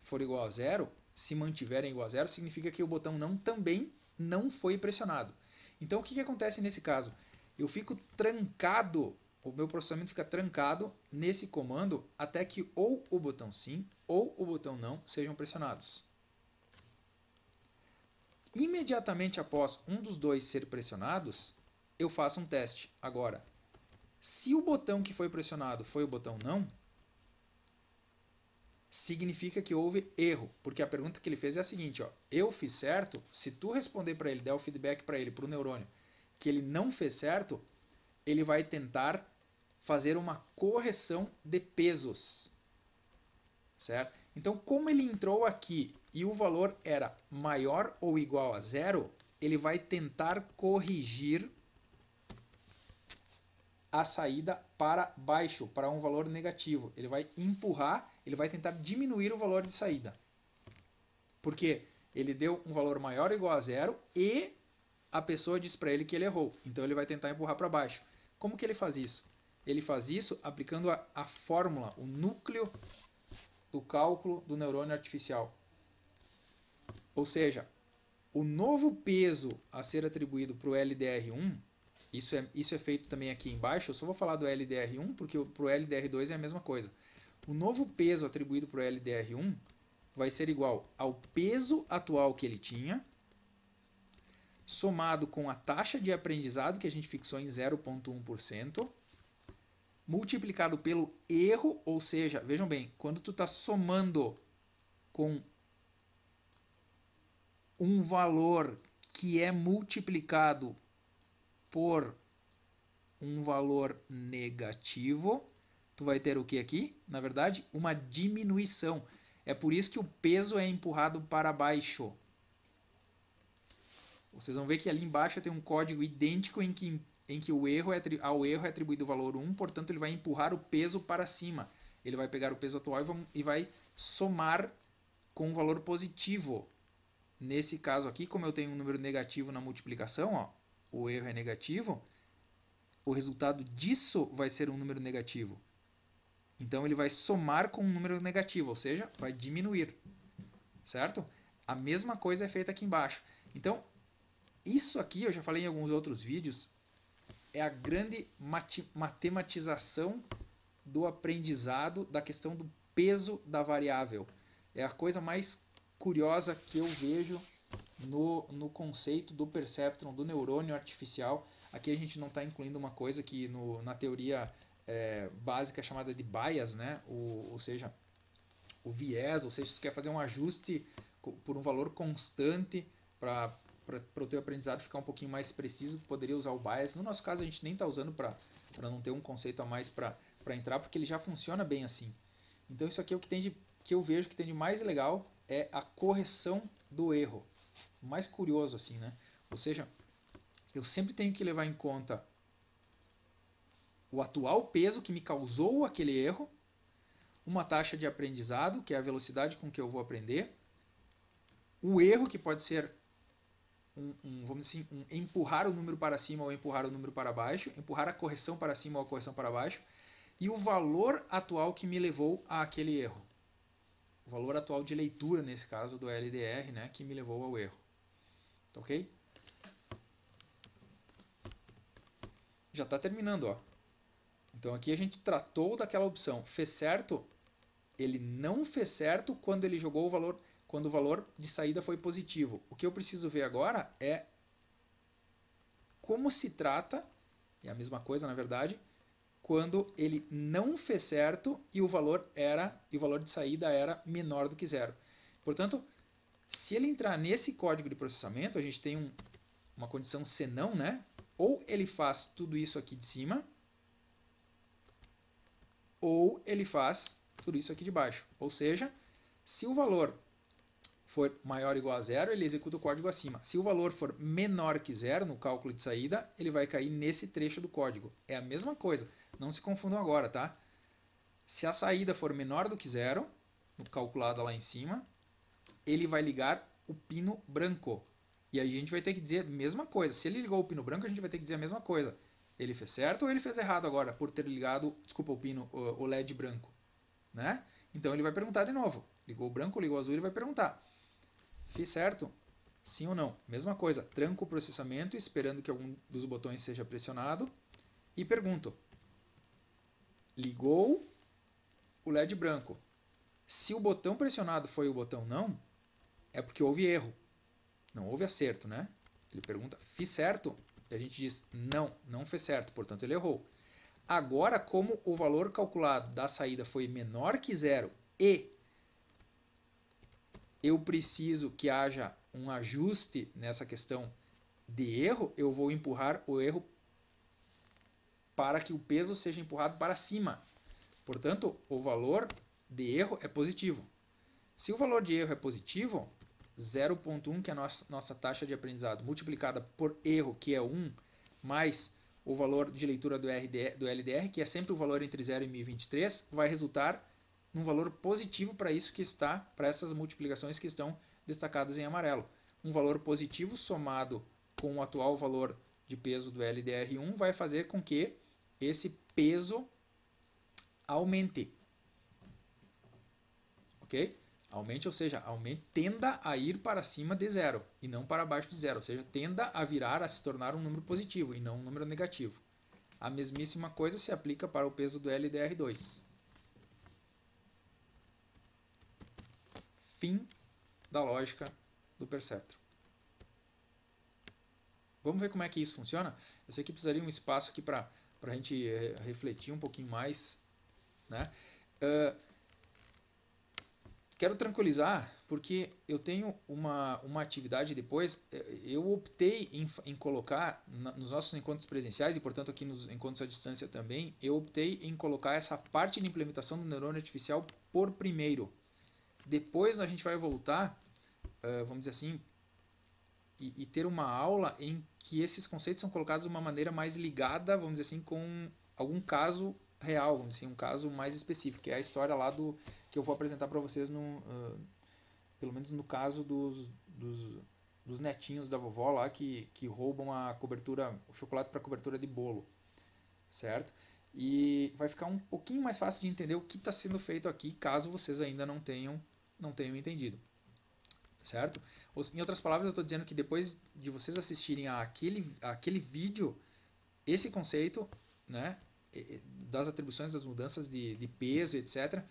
for igual a zero, se mantiverem igual a zero, significa que o botão não também não foi pressionado. Então o que, que acontece nesse caso? Eu fico trancado, o meu processamento fica trancado nesse comando até que ou o botão sim ou o botão não sejam pressionados. Imediatamente após um dos dois ser pressionados, eu faço um teste. Agora, se o botão que foi pressionado foi o botão não, significa que houve erro, porque a pergunta que ele fez é a seguinte, ó, eu fiz certo, se tu responder para ele, der o feedback para ele, para o neurônio, que ele não fez certo, ele vai tentar fazer uma correção de pesos, certo? Então, como ele entrou aqui e o valor era maior ou igual a zero, ele vai tentar corrigir a saída para baixo, para um valor negativo. Ele vai empurrar, ele vai tentar diminuir o valor de saída. Porque ele deu um valor maior ou igual a zero e a pessoa diz para ele que ele errou. Então ele vai tentar empurrar para baixo. Como que ele faz isso? Ele faz isso aplicando a, a fórmula, o núcleo do cálculo do neurônio artificial. Ou seja, o novo peso a ser atribuído para o LDR1 isso é, isso é feito também aqui embaixo. Eu só vou falar do LDR1 porque para o LDR2 é a mesma coisa. O novo peso atribuído para o LDR1 vai ser igual ao peso atual que ele tinha, somado com a taxa de aprendizado que a gente fixou em 0,1%, multiplicado pelo erro, ou seja, vejam bem, quando tu está somando com um valor que é multiplicado por um valor negativo, tu vai ter o que aqui? Na verdade, uma diminuição. É por isso que o peso é empurrado para baixo. Vocês vão ver que ali embaixo tem um código idêntico em que, em que o erro é, ao erro é atribuído o valor 1, portanto ele vai empurrar o peso para cima. Ele vai pegar o peso atual e vai somar com um valor positivo. Nesse caso aqui, como eu tenho um número negativo na multiplicação, ó, o erro é negativo, o resultado disso vai ser um número negativo. Então ele vai somar com um número negativo, ou seja, vai diminuir. Certo? A mesma coisa é feita aqui embaixo. Então, isso aqui, eu já falei em alguns outros vídeos, é a grande matematização do aprendizado da questão do peso da variável. É a coisa mais curiosa que eu vejo no, no conceito do perceptron, do neurônio artificial. Aqui a gente não está incluindo uma coisa que no, na teoria é, básica chamada de bias, né? O, ou seja, o viés, ou seja, se você quer fazer um ajuste por um valor constante para para o teu aprendizado ficar um pouquinho mais preciso, tu poderia usar o bias. No nosso caso, a gente nem está usando para não ter um conceito a mais para entrar, porque ele já funciona bem assim. Então, isso aqui é o que, tem de, que eu vejo que tem de mais legal, é a correção do erro mais curioso assim, né? Ou seja, eu sempre tenho que levar em conta o atual peso que me causou aquele erro, uma taxa de aprendizado, que é a velocidade com que eu vou aprender, o erro, que pode ser um, um, vamos assim, um empurrar o número para cima ou empurrar o número para baixo, empurrar a correção para cima ou a correção para baixo, e o valor atual que me levou a aquele erro. O valor atual de leitura, nesse caso do LDR, né, que me levou ao erro. Ok? Já está terminando, ó. Então aqui a gente tratou daquela opção. Fez certo? Ele não fez certo quando ele jogou o valor, quando o valor de saída foi positivo. O que eu preciso ver agora é como se trata, é a mesma coisa na verdade, quando ele não fez certo e o valor era e o valor de saída era menor do que zero. Portanto, se ele entrar nesse código de processamento, a gente tem um, uma condição senão, né? Ou ele faz tudo isso aqui de cima, ou ele faz tudo isso aqui de baixo. Ou seja, se o valor for maior ou igual a zero, ele executa o código acima. Se o valor for menor que zero no cálculo de saída, ele vai cair nesse trecho do código. É a mesma coisa. Não se confundam agora, tá? Se a saída for menor do que zero, calculada lá em cima, ele vai ligar o pino branco. E aí a gente vai ter que dizer a mesma coisa. Se ele ligou o pino branco, a gente vai ter que dizer a mesma coisa. Ele fez certo ou ele fez errado agora por ter ligado, desculpa, o pino, o LED branco, né? Então ele vai perguntar de novo. Ligou o branco, ligou o azul, ele vai perguntar. Fiz certo? Sim ou não? Mesma coisa, tranco o processamento esperando que algum dos botões seja pressionado e pergunto. Ligou o LED branco. Se o botão pressionado foi o botão não, é porque houve erro. Não houve acerto, né? Ele pergunta, fiz certo? A gente diz, não, não fez certo, portanto ele errou. Agora, como o valor calculado da saída foi menor que zero e eu preciso que haja um ajuste nessa questão de erro, eu vou empurrar o erro para que o peso seja empurrado para cima. Portanto, o valor de erro é positivo. Se o valor de erro é positivo, 0.1, que é a nossa, nossa taxa de aprendizado, multiplicada por erro, que é 1, mais o valor de leitura do, RD, do LDR, que é sempre o valor entre 0 e 1023, vai resultar num valor positivo para isso que está, para essas multiplicações que estão destacadas em amarelo. Um valor positivo somado com o atual valor de peso do LDR1 vai fazer com que esse peso aumente. Ok? Aumente, ou seja, aumente, tenda a ir para cima de zero e não para baixo de zero. Ou seja, tenda a virar, a se tornar um número positivo e não um número negativo. A mesmíssima coisa se aplica para o peso do LDR2. fim da lógica do perceptron. Vamos ver como é que isso funciona? Eu sei que precisaria um espaço aqui para a gente refletir um pouquinho mais. Né? Uh, quero tranquilizar, porque eu tenho uma, uma atividade depois, eh, eu optei em, em colocar na, nos nossos encontros presenciais, e portanto aqui nos encontros à distância também, eu optei em colocar essa parte de implementação do neurônio artificial por primeiro. Depois a gente vai voltar, uh, vamos dizer assim, e, e, ter uma aula em que esses conceitos são colocados de uma maneira mais ligada, vamos dizer assim, com algum caso real, assim, um caso mais específico, que é a história lá do que eu vou apresentar para vocês no, uh, pelo menos no caso dos, dos, dos, netinhos da vovó lá que, que roubam a cobertura, o chocolate para cobertura de bolo, certo? E vai ficar um pouquinho mais fácil de entender o que está sendo feito aqui, caso vocês ainda não tenham não tenham entendido. Certo? Em outras palavras, eu estou dizendo que depois de vocês assistirem àquele, àquele vídeo, esse conceito né, das atribuições, das mudanças de, de peso, etc.,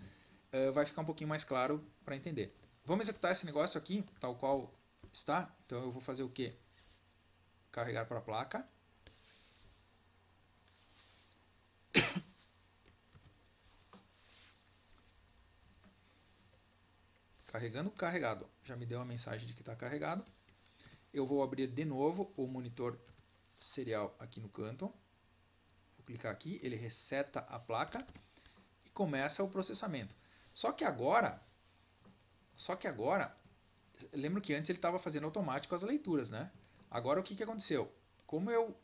eh, vai ficar um pouquinho mais claro para entender. Vamos executar esse negócio aqui, tal qual está. Então eu vou fazer o que? Carregar para a placa. carregando, carregado. Já me deu a mensagem de que está carregado. Eu vou abrir de novo o monitor serial aqui no canto. Clicar aqui, ele reseta a placa e começa o processamento. Só que agora, só que agora, lembro que antes ele estava fazendo automático as leituras, né? Agora o que, que aconteceu? Como eu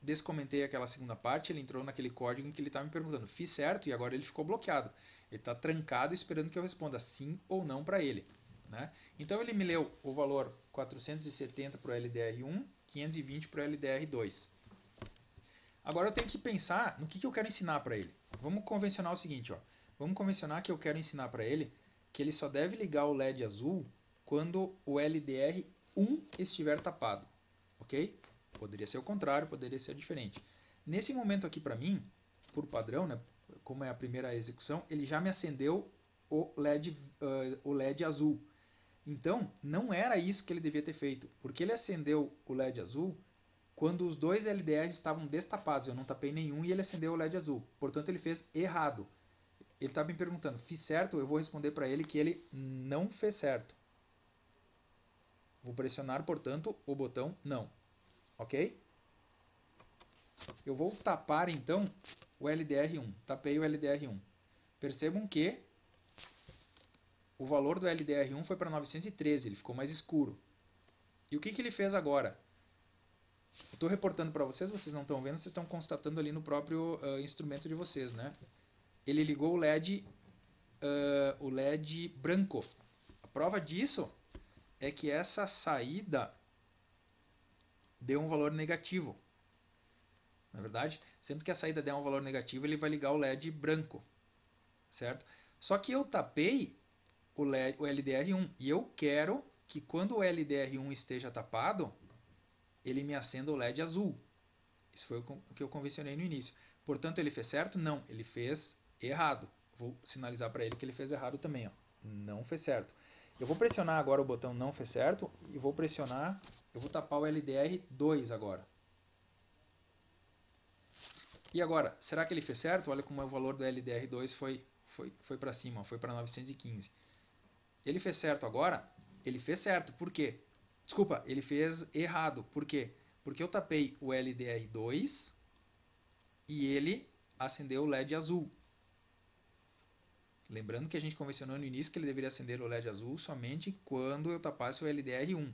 descomentei aquela segunda parte, ele entrou naquele código em que ele estava me perguntando, fiz certo e agora ele ficou bloqueado. Ele está trancado esperando que eu responda sim ou não para ele. Né? Então ele me leu o valor 470 para o LDR1, 520 para o LDR2. Agora eu tenho que pensar no que, que eu quero ensinar para ele. Vamos convencionar o seguinte, ó. Vamos convencionar que eu quero ensinar para ele que ele só deve ligar o LED azul quando o LDR1 estiver tapado, ok? Poderia ser o contrário, poderia ser diferente. Nesse momento aqui para mim, por padrão, né, como é a primeira execução, ele já me acendeu o LED, uh, o LED azul. Então, não era isso que ele devia ter feito, porque ele acendeu o LED azul quando os dois LDRs estavam destapados. Eu não tapei nenhum e ele acendeu o LED azul. Portanto, ele fez errado. Ele está me perguntando, fiz certo? Eu vou responder para ele que ele não fez certo. Vou pressionar, portanto, o botão não. Ok? Eu vou tapar, então, o LDR1. Tapei o LDR1. Percebam que o valor do LDR1 foi para 913, ele ficou mais escuro. E o que, que ele fez agora? Estou reportando para vocês, vocês não estão vendo, vocês estão constatando ali no próprio uh, instrumento de vocês, né? Ele ligou o LED, uh, o LED branco. A prova disso é que essa saída deu um valor negativo. Na verdade, sempre que a saída der um valor negativo, ele vai ligar o LED branco, certo? Só que eu tapei o, LED, o LDR1. E eu quero que quando o LDR1 esteja tapado, ele me acenda o LED azul. Isso foi o que eu convencionei no início. Portanto, ele fez certo? Não, ele fez errado. Vou sinalizar para ele que ele fez errado também. Ó. Não fez certo. Eu vou pressionar agora o botão não fez certo e vou pressionar, eu vou tapar o LDR2 agora. E agora, será que ele fez certo? Olha como o valor do LDR2 foi, foi, foi para cima, foi para 915. Ele fez certo agora? Ele fez certo. Por quê? Desculpa, ele fez errado. Por quê? Porque eu tapei o LDR2 e ele acendeu o LED azul. Lembrando que a gente convencionou no início que ele deveria acender o LED azul somente quando eu tapasse o LDR1.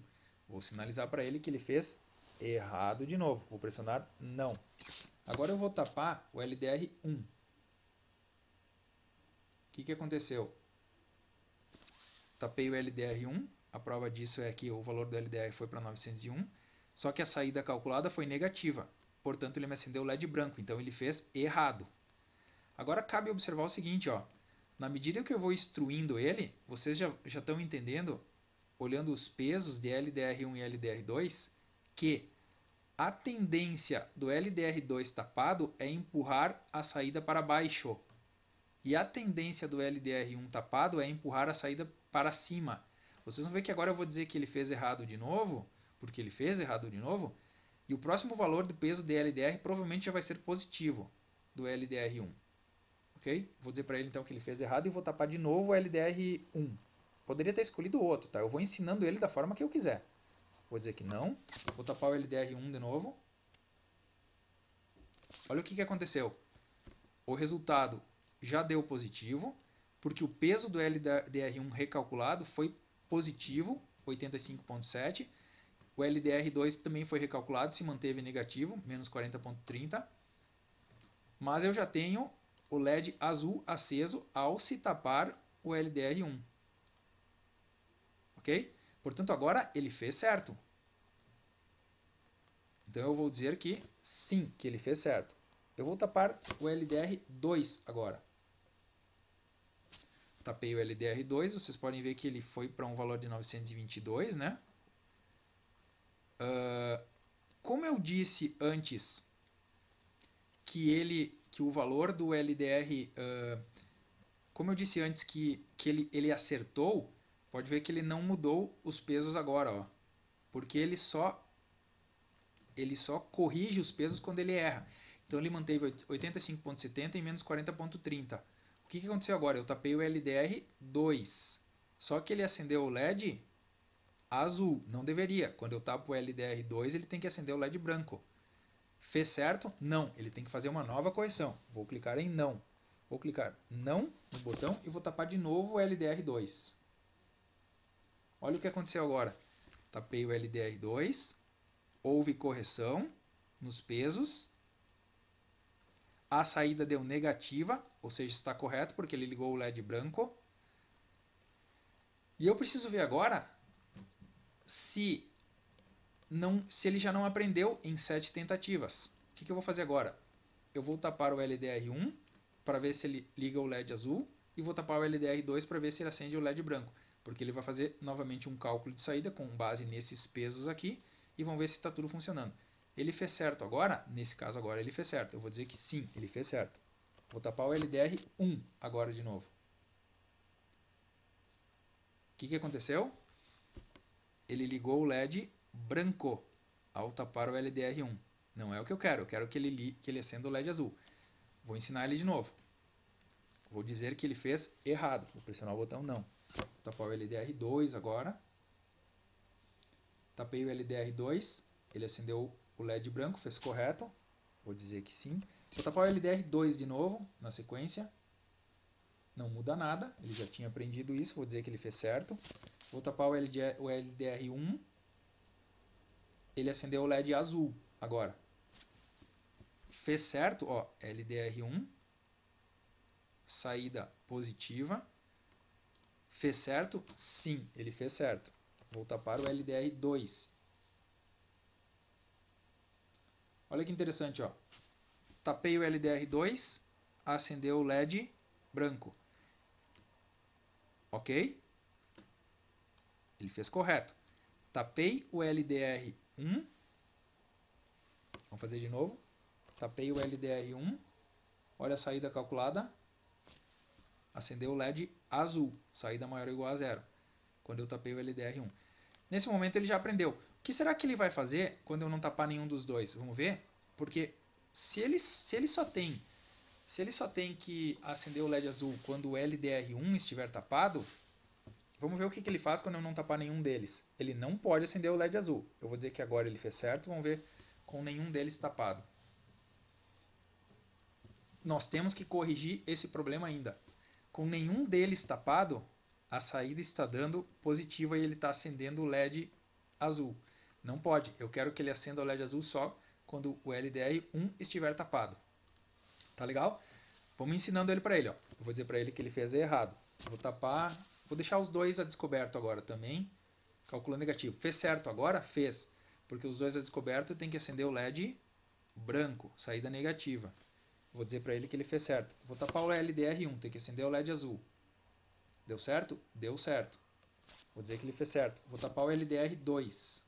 Vou sinalizar para ele que ele fez errado de novo. Vou pressionar não. Agora eu vou tapar o LDR1. O que, que aconteceu? tapei o LDR1, a prova disso é que o valor do LDR foi para 901, só que a saída calculada foi negativa, portanto ele me acendeu o LED branco, então ele fez errado. Agora cabe observar o seguinte, ó, na medida que eu vou instruindo ele, vocês já, já estão entendendo, olhando os pesos de LDR1 e LDR2, que a tendência do LDR2 tapado é empurrar a saída para baixo. E a tendência do LDR1 tapado é empurrar a saída para cima. Vocês vão ver que agora eu vou dizer que ele fez errado de novo, porque ele fez errado de novo, e o próximo valor do peso de LDR provavelmente já vai ser positivo do LDR1. Ok? Vou dizer para ele então que ele fez errado e vou tapar de novo o LDR1. Poderia ter escolhido outro, tá? Eu vou ensinando ele da forma que eu quiser. Vou dizer que não. Vou tapar o LDR1 de novo. Olha o que, que aconteceu. O resultado já deu positivo porque o peso do LDR1 recalculado foi positivo, 85,7. O LDR2 também foi recalculado, se manteve negativo, menos 40,30. Mas eu já tenho o LED azul aceso ao se tapar o LDR1. Ok? Portanto, agora ele fez certo. Então eu vou dizer que sim, que ele fez certo. Eu vou tapar o LDR2 agora tapei o LDR2, vocês podem ver que ele foi para um valor de 922, né? Uh, como eu disse antes que ele que o valor do LDR uh, como eu disse antes que, que ele, ele acertou pode ver que ele não mudou os pesos agora ó, porque ele só ele só corrige os pesos quando ele erra. Então ele manteve 85.70 e menos 40.30 o que, que aconteceu agora? Eu tapei o LDR2. Só que ele acendeu o LED azul. Não deveria. Quando eu tapo o LDR2, ele tem que acender o LED branco. Fez certo? Não. Ele tem que fazer uma nova correção. Vou clicar em não. Vou clicar não no botão e vou tapar de novo o LDR2. Olha o que aconteceu agora. Tapei o LDR2, houve correção nos pesos. A saída deu negativa, ou seja, está correto porque ele ligou o LED branco. E eu preciso ver agora se, não, se ele já não aprendeu em sete tentativas. O que, que eu vou fazer agora? Eu vou tapar o LDR1 para ver se ele liga o LED azul e vou tapar o LDR2 para ver se ele acende o LED branco, porque ele vai fazer novamente um cálculo de saída com base nesses pesos aqui e vamos ver se está tudo funcionando. Ele fez certo agora? Nesse caso agora ele fez certo. Eu vou dizer que sim, ele fez certo. Vou tapar o LDR1 agora de novo. O que, que aconteceu? Ele ligou o LED branco ao tapar o LDR1. Não é o que eu quero, eu quero que ele, que ele acenda o LED azul. Vou ensinar ele de novo. Vou dizer que ele fez errado. Vou pressionar o botão não. Vou tapar o LDR2 agora. Tapei o LDR2. Ele acendeu o LED branco, fez correto. Vou dizer que sim. Vou tapar o LDR2 de novo, na sequência. Não muda nada. Ele já tinha aprendido isso. Vou dizer que ele fez certo. Vou tapar o, o LDR1. Ele acendeu o LED azul agora fez certo, ó, LDR1, saída positiva, fez certo? Sim, ele fez certo. Vou tapar o LDR2. Olha que interessante, ó. Tapei o LDR2, acendeu o LED branco. Ok? Ele fez correto. Tapei o LDR1. Vamos fazer de novo. Tapei o LDR1. Olha a saída calculada. Acendeu o LED azul. Saída maior ou igual a zero. Quando eu tapei o LDR1. Nesse momento ele já aprendeu. Que será que ele vai fazer quando eu não tapar nenhum dos dois? Vamos ver? Porque se ele, se ele só tem se ele só tem que acender o LED azul quando o LDR1 estiver tapado, vamos ver o que, que ele faz quando eu não tapar nenhum deles. Ele não pode acender o LED azul. Eu vou dizer que agora ele fez certo, vamos ver com nenhum deles tapado nós temos que corrigir esse problema ainda. Com nenhum deles tapado, a saída está dando positiva e ele está acendendo o LED azul. Não pode. Eu quero que ele acenda o LED azul só quando o LDR1 estiver tapado. Tá legal? Vamos ensinando ele para ele. Ó. Vou dizer para ele que ele fez errado. Vou tapar. Vou deixar os dois a descoberto agora também. Calculando negativo. Fez certo agora? Fez. Porque os dois a descoberto tem que acender o LED branco. Saída negativa. Vou dizer para ele que ele fez certo. Vou tapar o LDR1, tem que acender o LED azul. Deu certo? Deu certo. Vou dizer que ele fez certo. Vou tapar o LDR2.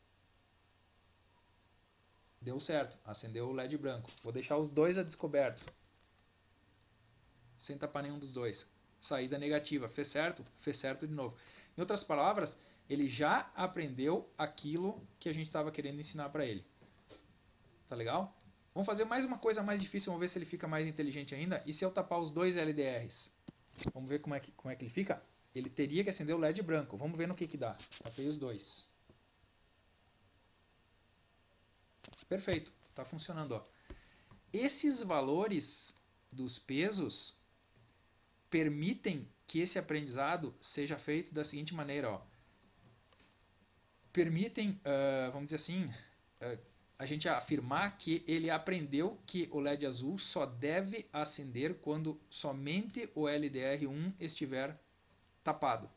Deu certo. Acendeu o LED branco. Vou deixar os dois a descoberto. Sem tapar nenhum dos dois. Saída negativa. Fez certo? Fez certo de novo. Em outras palavras, ele já aprendeu aquilo que a gente estava querendo ensinar para ele. Tá legal? Vamos fazer mais uma coisa mais difícil, vamos ver se ele fica mais inteligente ainda. E se eu tapar os dois LDRs? Vamos ver como é que, como é que ele fica? Ele teria que acender o LED branco. Vamos ver no que, que dá. Tapei os dois. Perfeito, está funcionando. Ó. Esses valores dos pesos permitem que esse aprendizado seja feito da seguinte maneira. Ó. Permitem, uh, vamos dizer assim, uh, a gente afirmar que ele aprendeu que o LED azul só deve acender quando somente o LDR1 estiver tapado.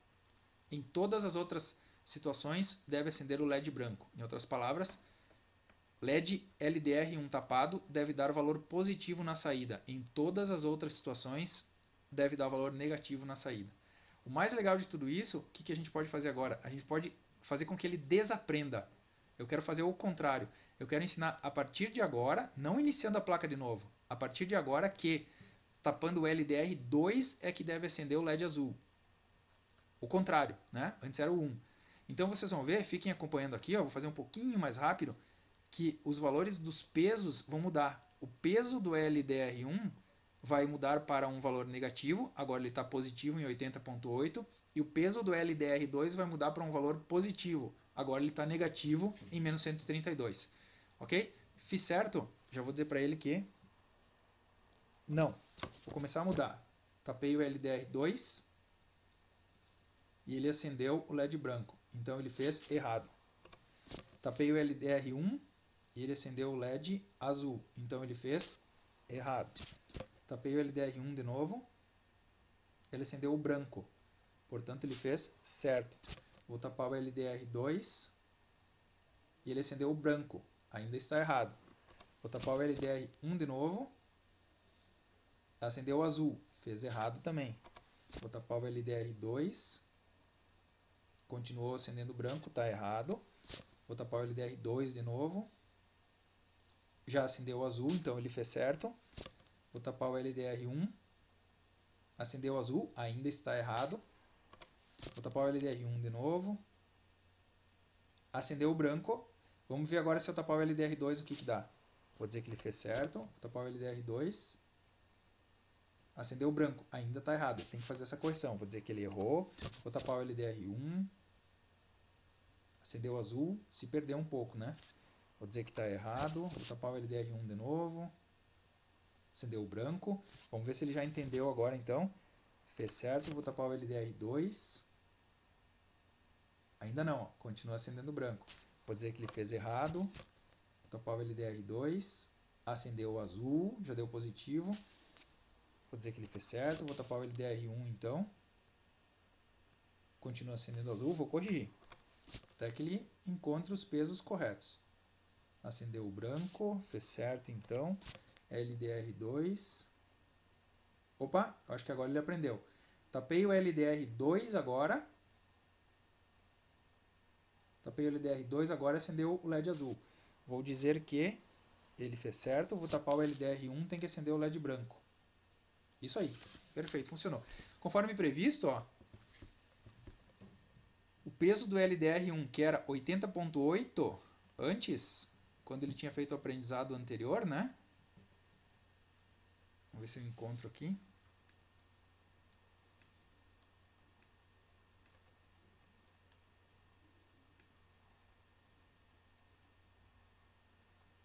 Em todas as outras situações, deve acender o LED branco. Em outras palavras, LED LDR1 tapado deve dar valor positivo na saída. Em todas as outras situações, deve dar valor negativo na saída. O mais legal de tudo isso, o que, que a gente pode fazer agora? A gente pode fazer com que ele desaprenda eu quero fazer o contrário. Eu quero ensinar a partir de agora, não iniciando a placa de novo, a partir de agora que tapando o LDR2 é que deve acender o LED azul. O contrário, né? Antes era o 1. Então vocês vão ver, fiquem acompanhando aqui, ó, vou fazer um pouquinho mais rápido, que os valores dos pesos vão mudar. O peso do LDR1 vai mudar para um valor negativo, agora ele está positivo em 80.8, e o peso do LDR2 vai mudar para um valor positivo, agora ele está negativo em menos 132. Ok? Fiz certo? Já vou dizer para ele que não. Vou começar a mudar. Tapei o LDR2 e ele acendeu o LED branco. Então ele fez errado. Tapei o LDR1 e ele acendeu o LED azul. Então ele fez errado. Tapei o LDR1 de novo, ele acendeu o branco. Portanto, ele fez certo. Vou tapar o LDR2 e ele acendeu o branco. Ainda está errado. Vou tapar o LDR1 de novo. Acendeu o azul. Fez errado também. Vou tapar o LDR2. Continuou acendendo branco, está errado. Vou tapar o LDR2 de novo. Já acendeu o azul, então ele fez certo. Vou tapar o LDR1. Acendeu o azul, ainda está errado. Vou tapar o LDR1 de novo. Acendeu o branco. Vamos ver agora se eu tapar o LDR2 o que, que dá. Vou dizer que ele fez certo. Vou tapar o LDR2. Acendeu o branco. Ainda está errado. Tem que fazer essa correção. Vou dizer que ele errou. Vou tapar o LDR1. Acendeu o azul. Se perdeu um pouco, né? Vou dizer que está errado. Vou tapar o LDR1 de novo. Acendeu o branco. Vamos ver se ele já entendeu agora, então. Fez certo. Vou tapar o LDR2. Ainda não. Ó. Continua acendendo branco. Vou dizer que ele fez errado. Vou tapar o LDR2. Acendeu o azul. Já deu positivo. Vou dizer que ele fez certo. Vou tapar o LDR1, então. Continua acendendo azul. Vou corrigir. Até que ele encontre os pesos corretos. Acendeu o branco, fez certo então. LDR2. Opa, acho que agora ele aprendeu. Tapei o LDR2 agora. Tapei o LDR2 agora acendeu o LED azul. Vou dizer que ele fez certo. Vou tapar o LDR1, tem que acender o LED branco. Isso aí. Perfeito, funcionou. Conforme previsto, ó, o peso do LDR1, que era 80.8 antes, quando ele tinha feito o aprendizado anterior, né? Vamos ver se eu encontro aqui.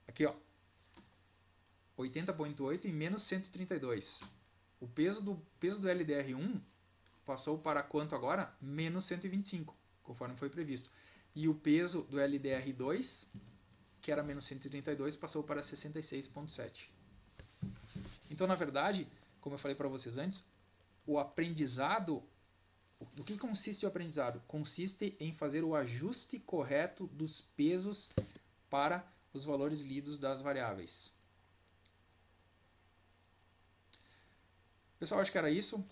Aqui, ó. 80.8 e menos 132. O peso do, peso do LDR1 passou para quanto agora? Menos 125, conforme foi previsto. E o peso do LDR2 que era menos 132, passou para 66,7. Então, na verdade, como eu falei para vocês antes, o aprendizado. Do que consiste o aprendizado? Consiste em fazer o ajuste correto dos pesos para os valores lidos das variáveis. Pessoal, acho que era isso.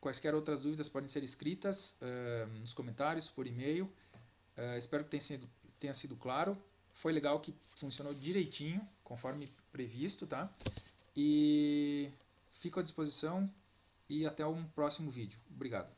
Quaisquer outras dúvidas podem ser escritas uh, nos comentários, por e-mail. Uh, espero que tenha sido, tenha sido claro foi legal que funcionou direitinho, conforme previsto, tá? E fico à disposição e até um próximo vídeo. Obrigado.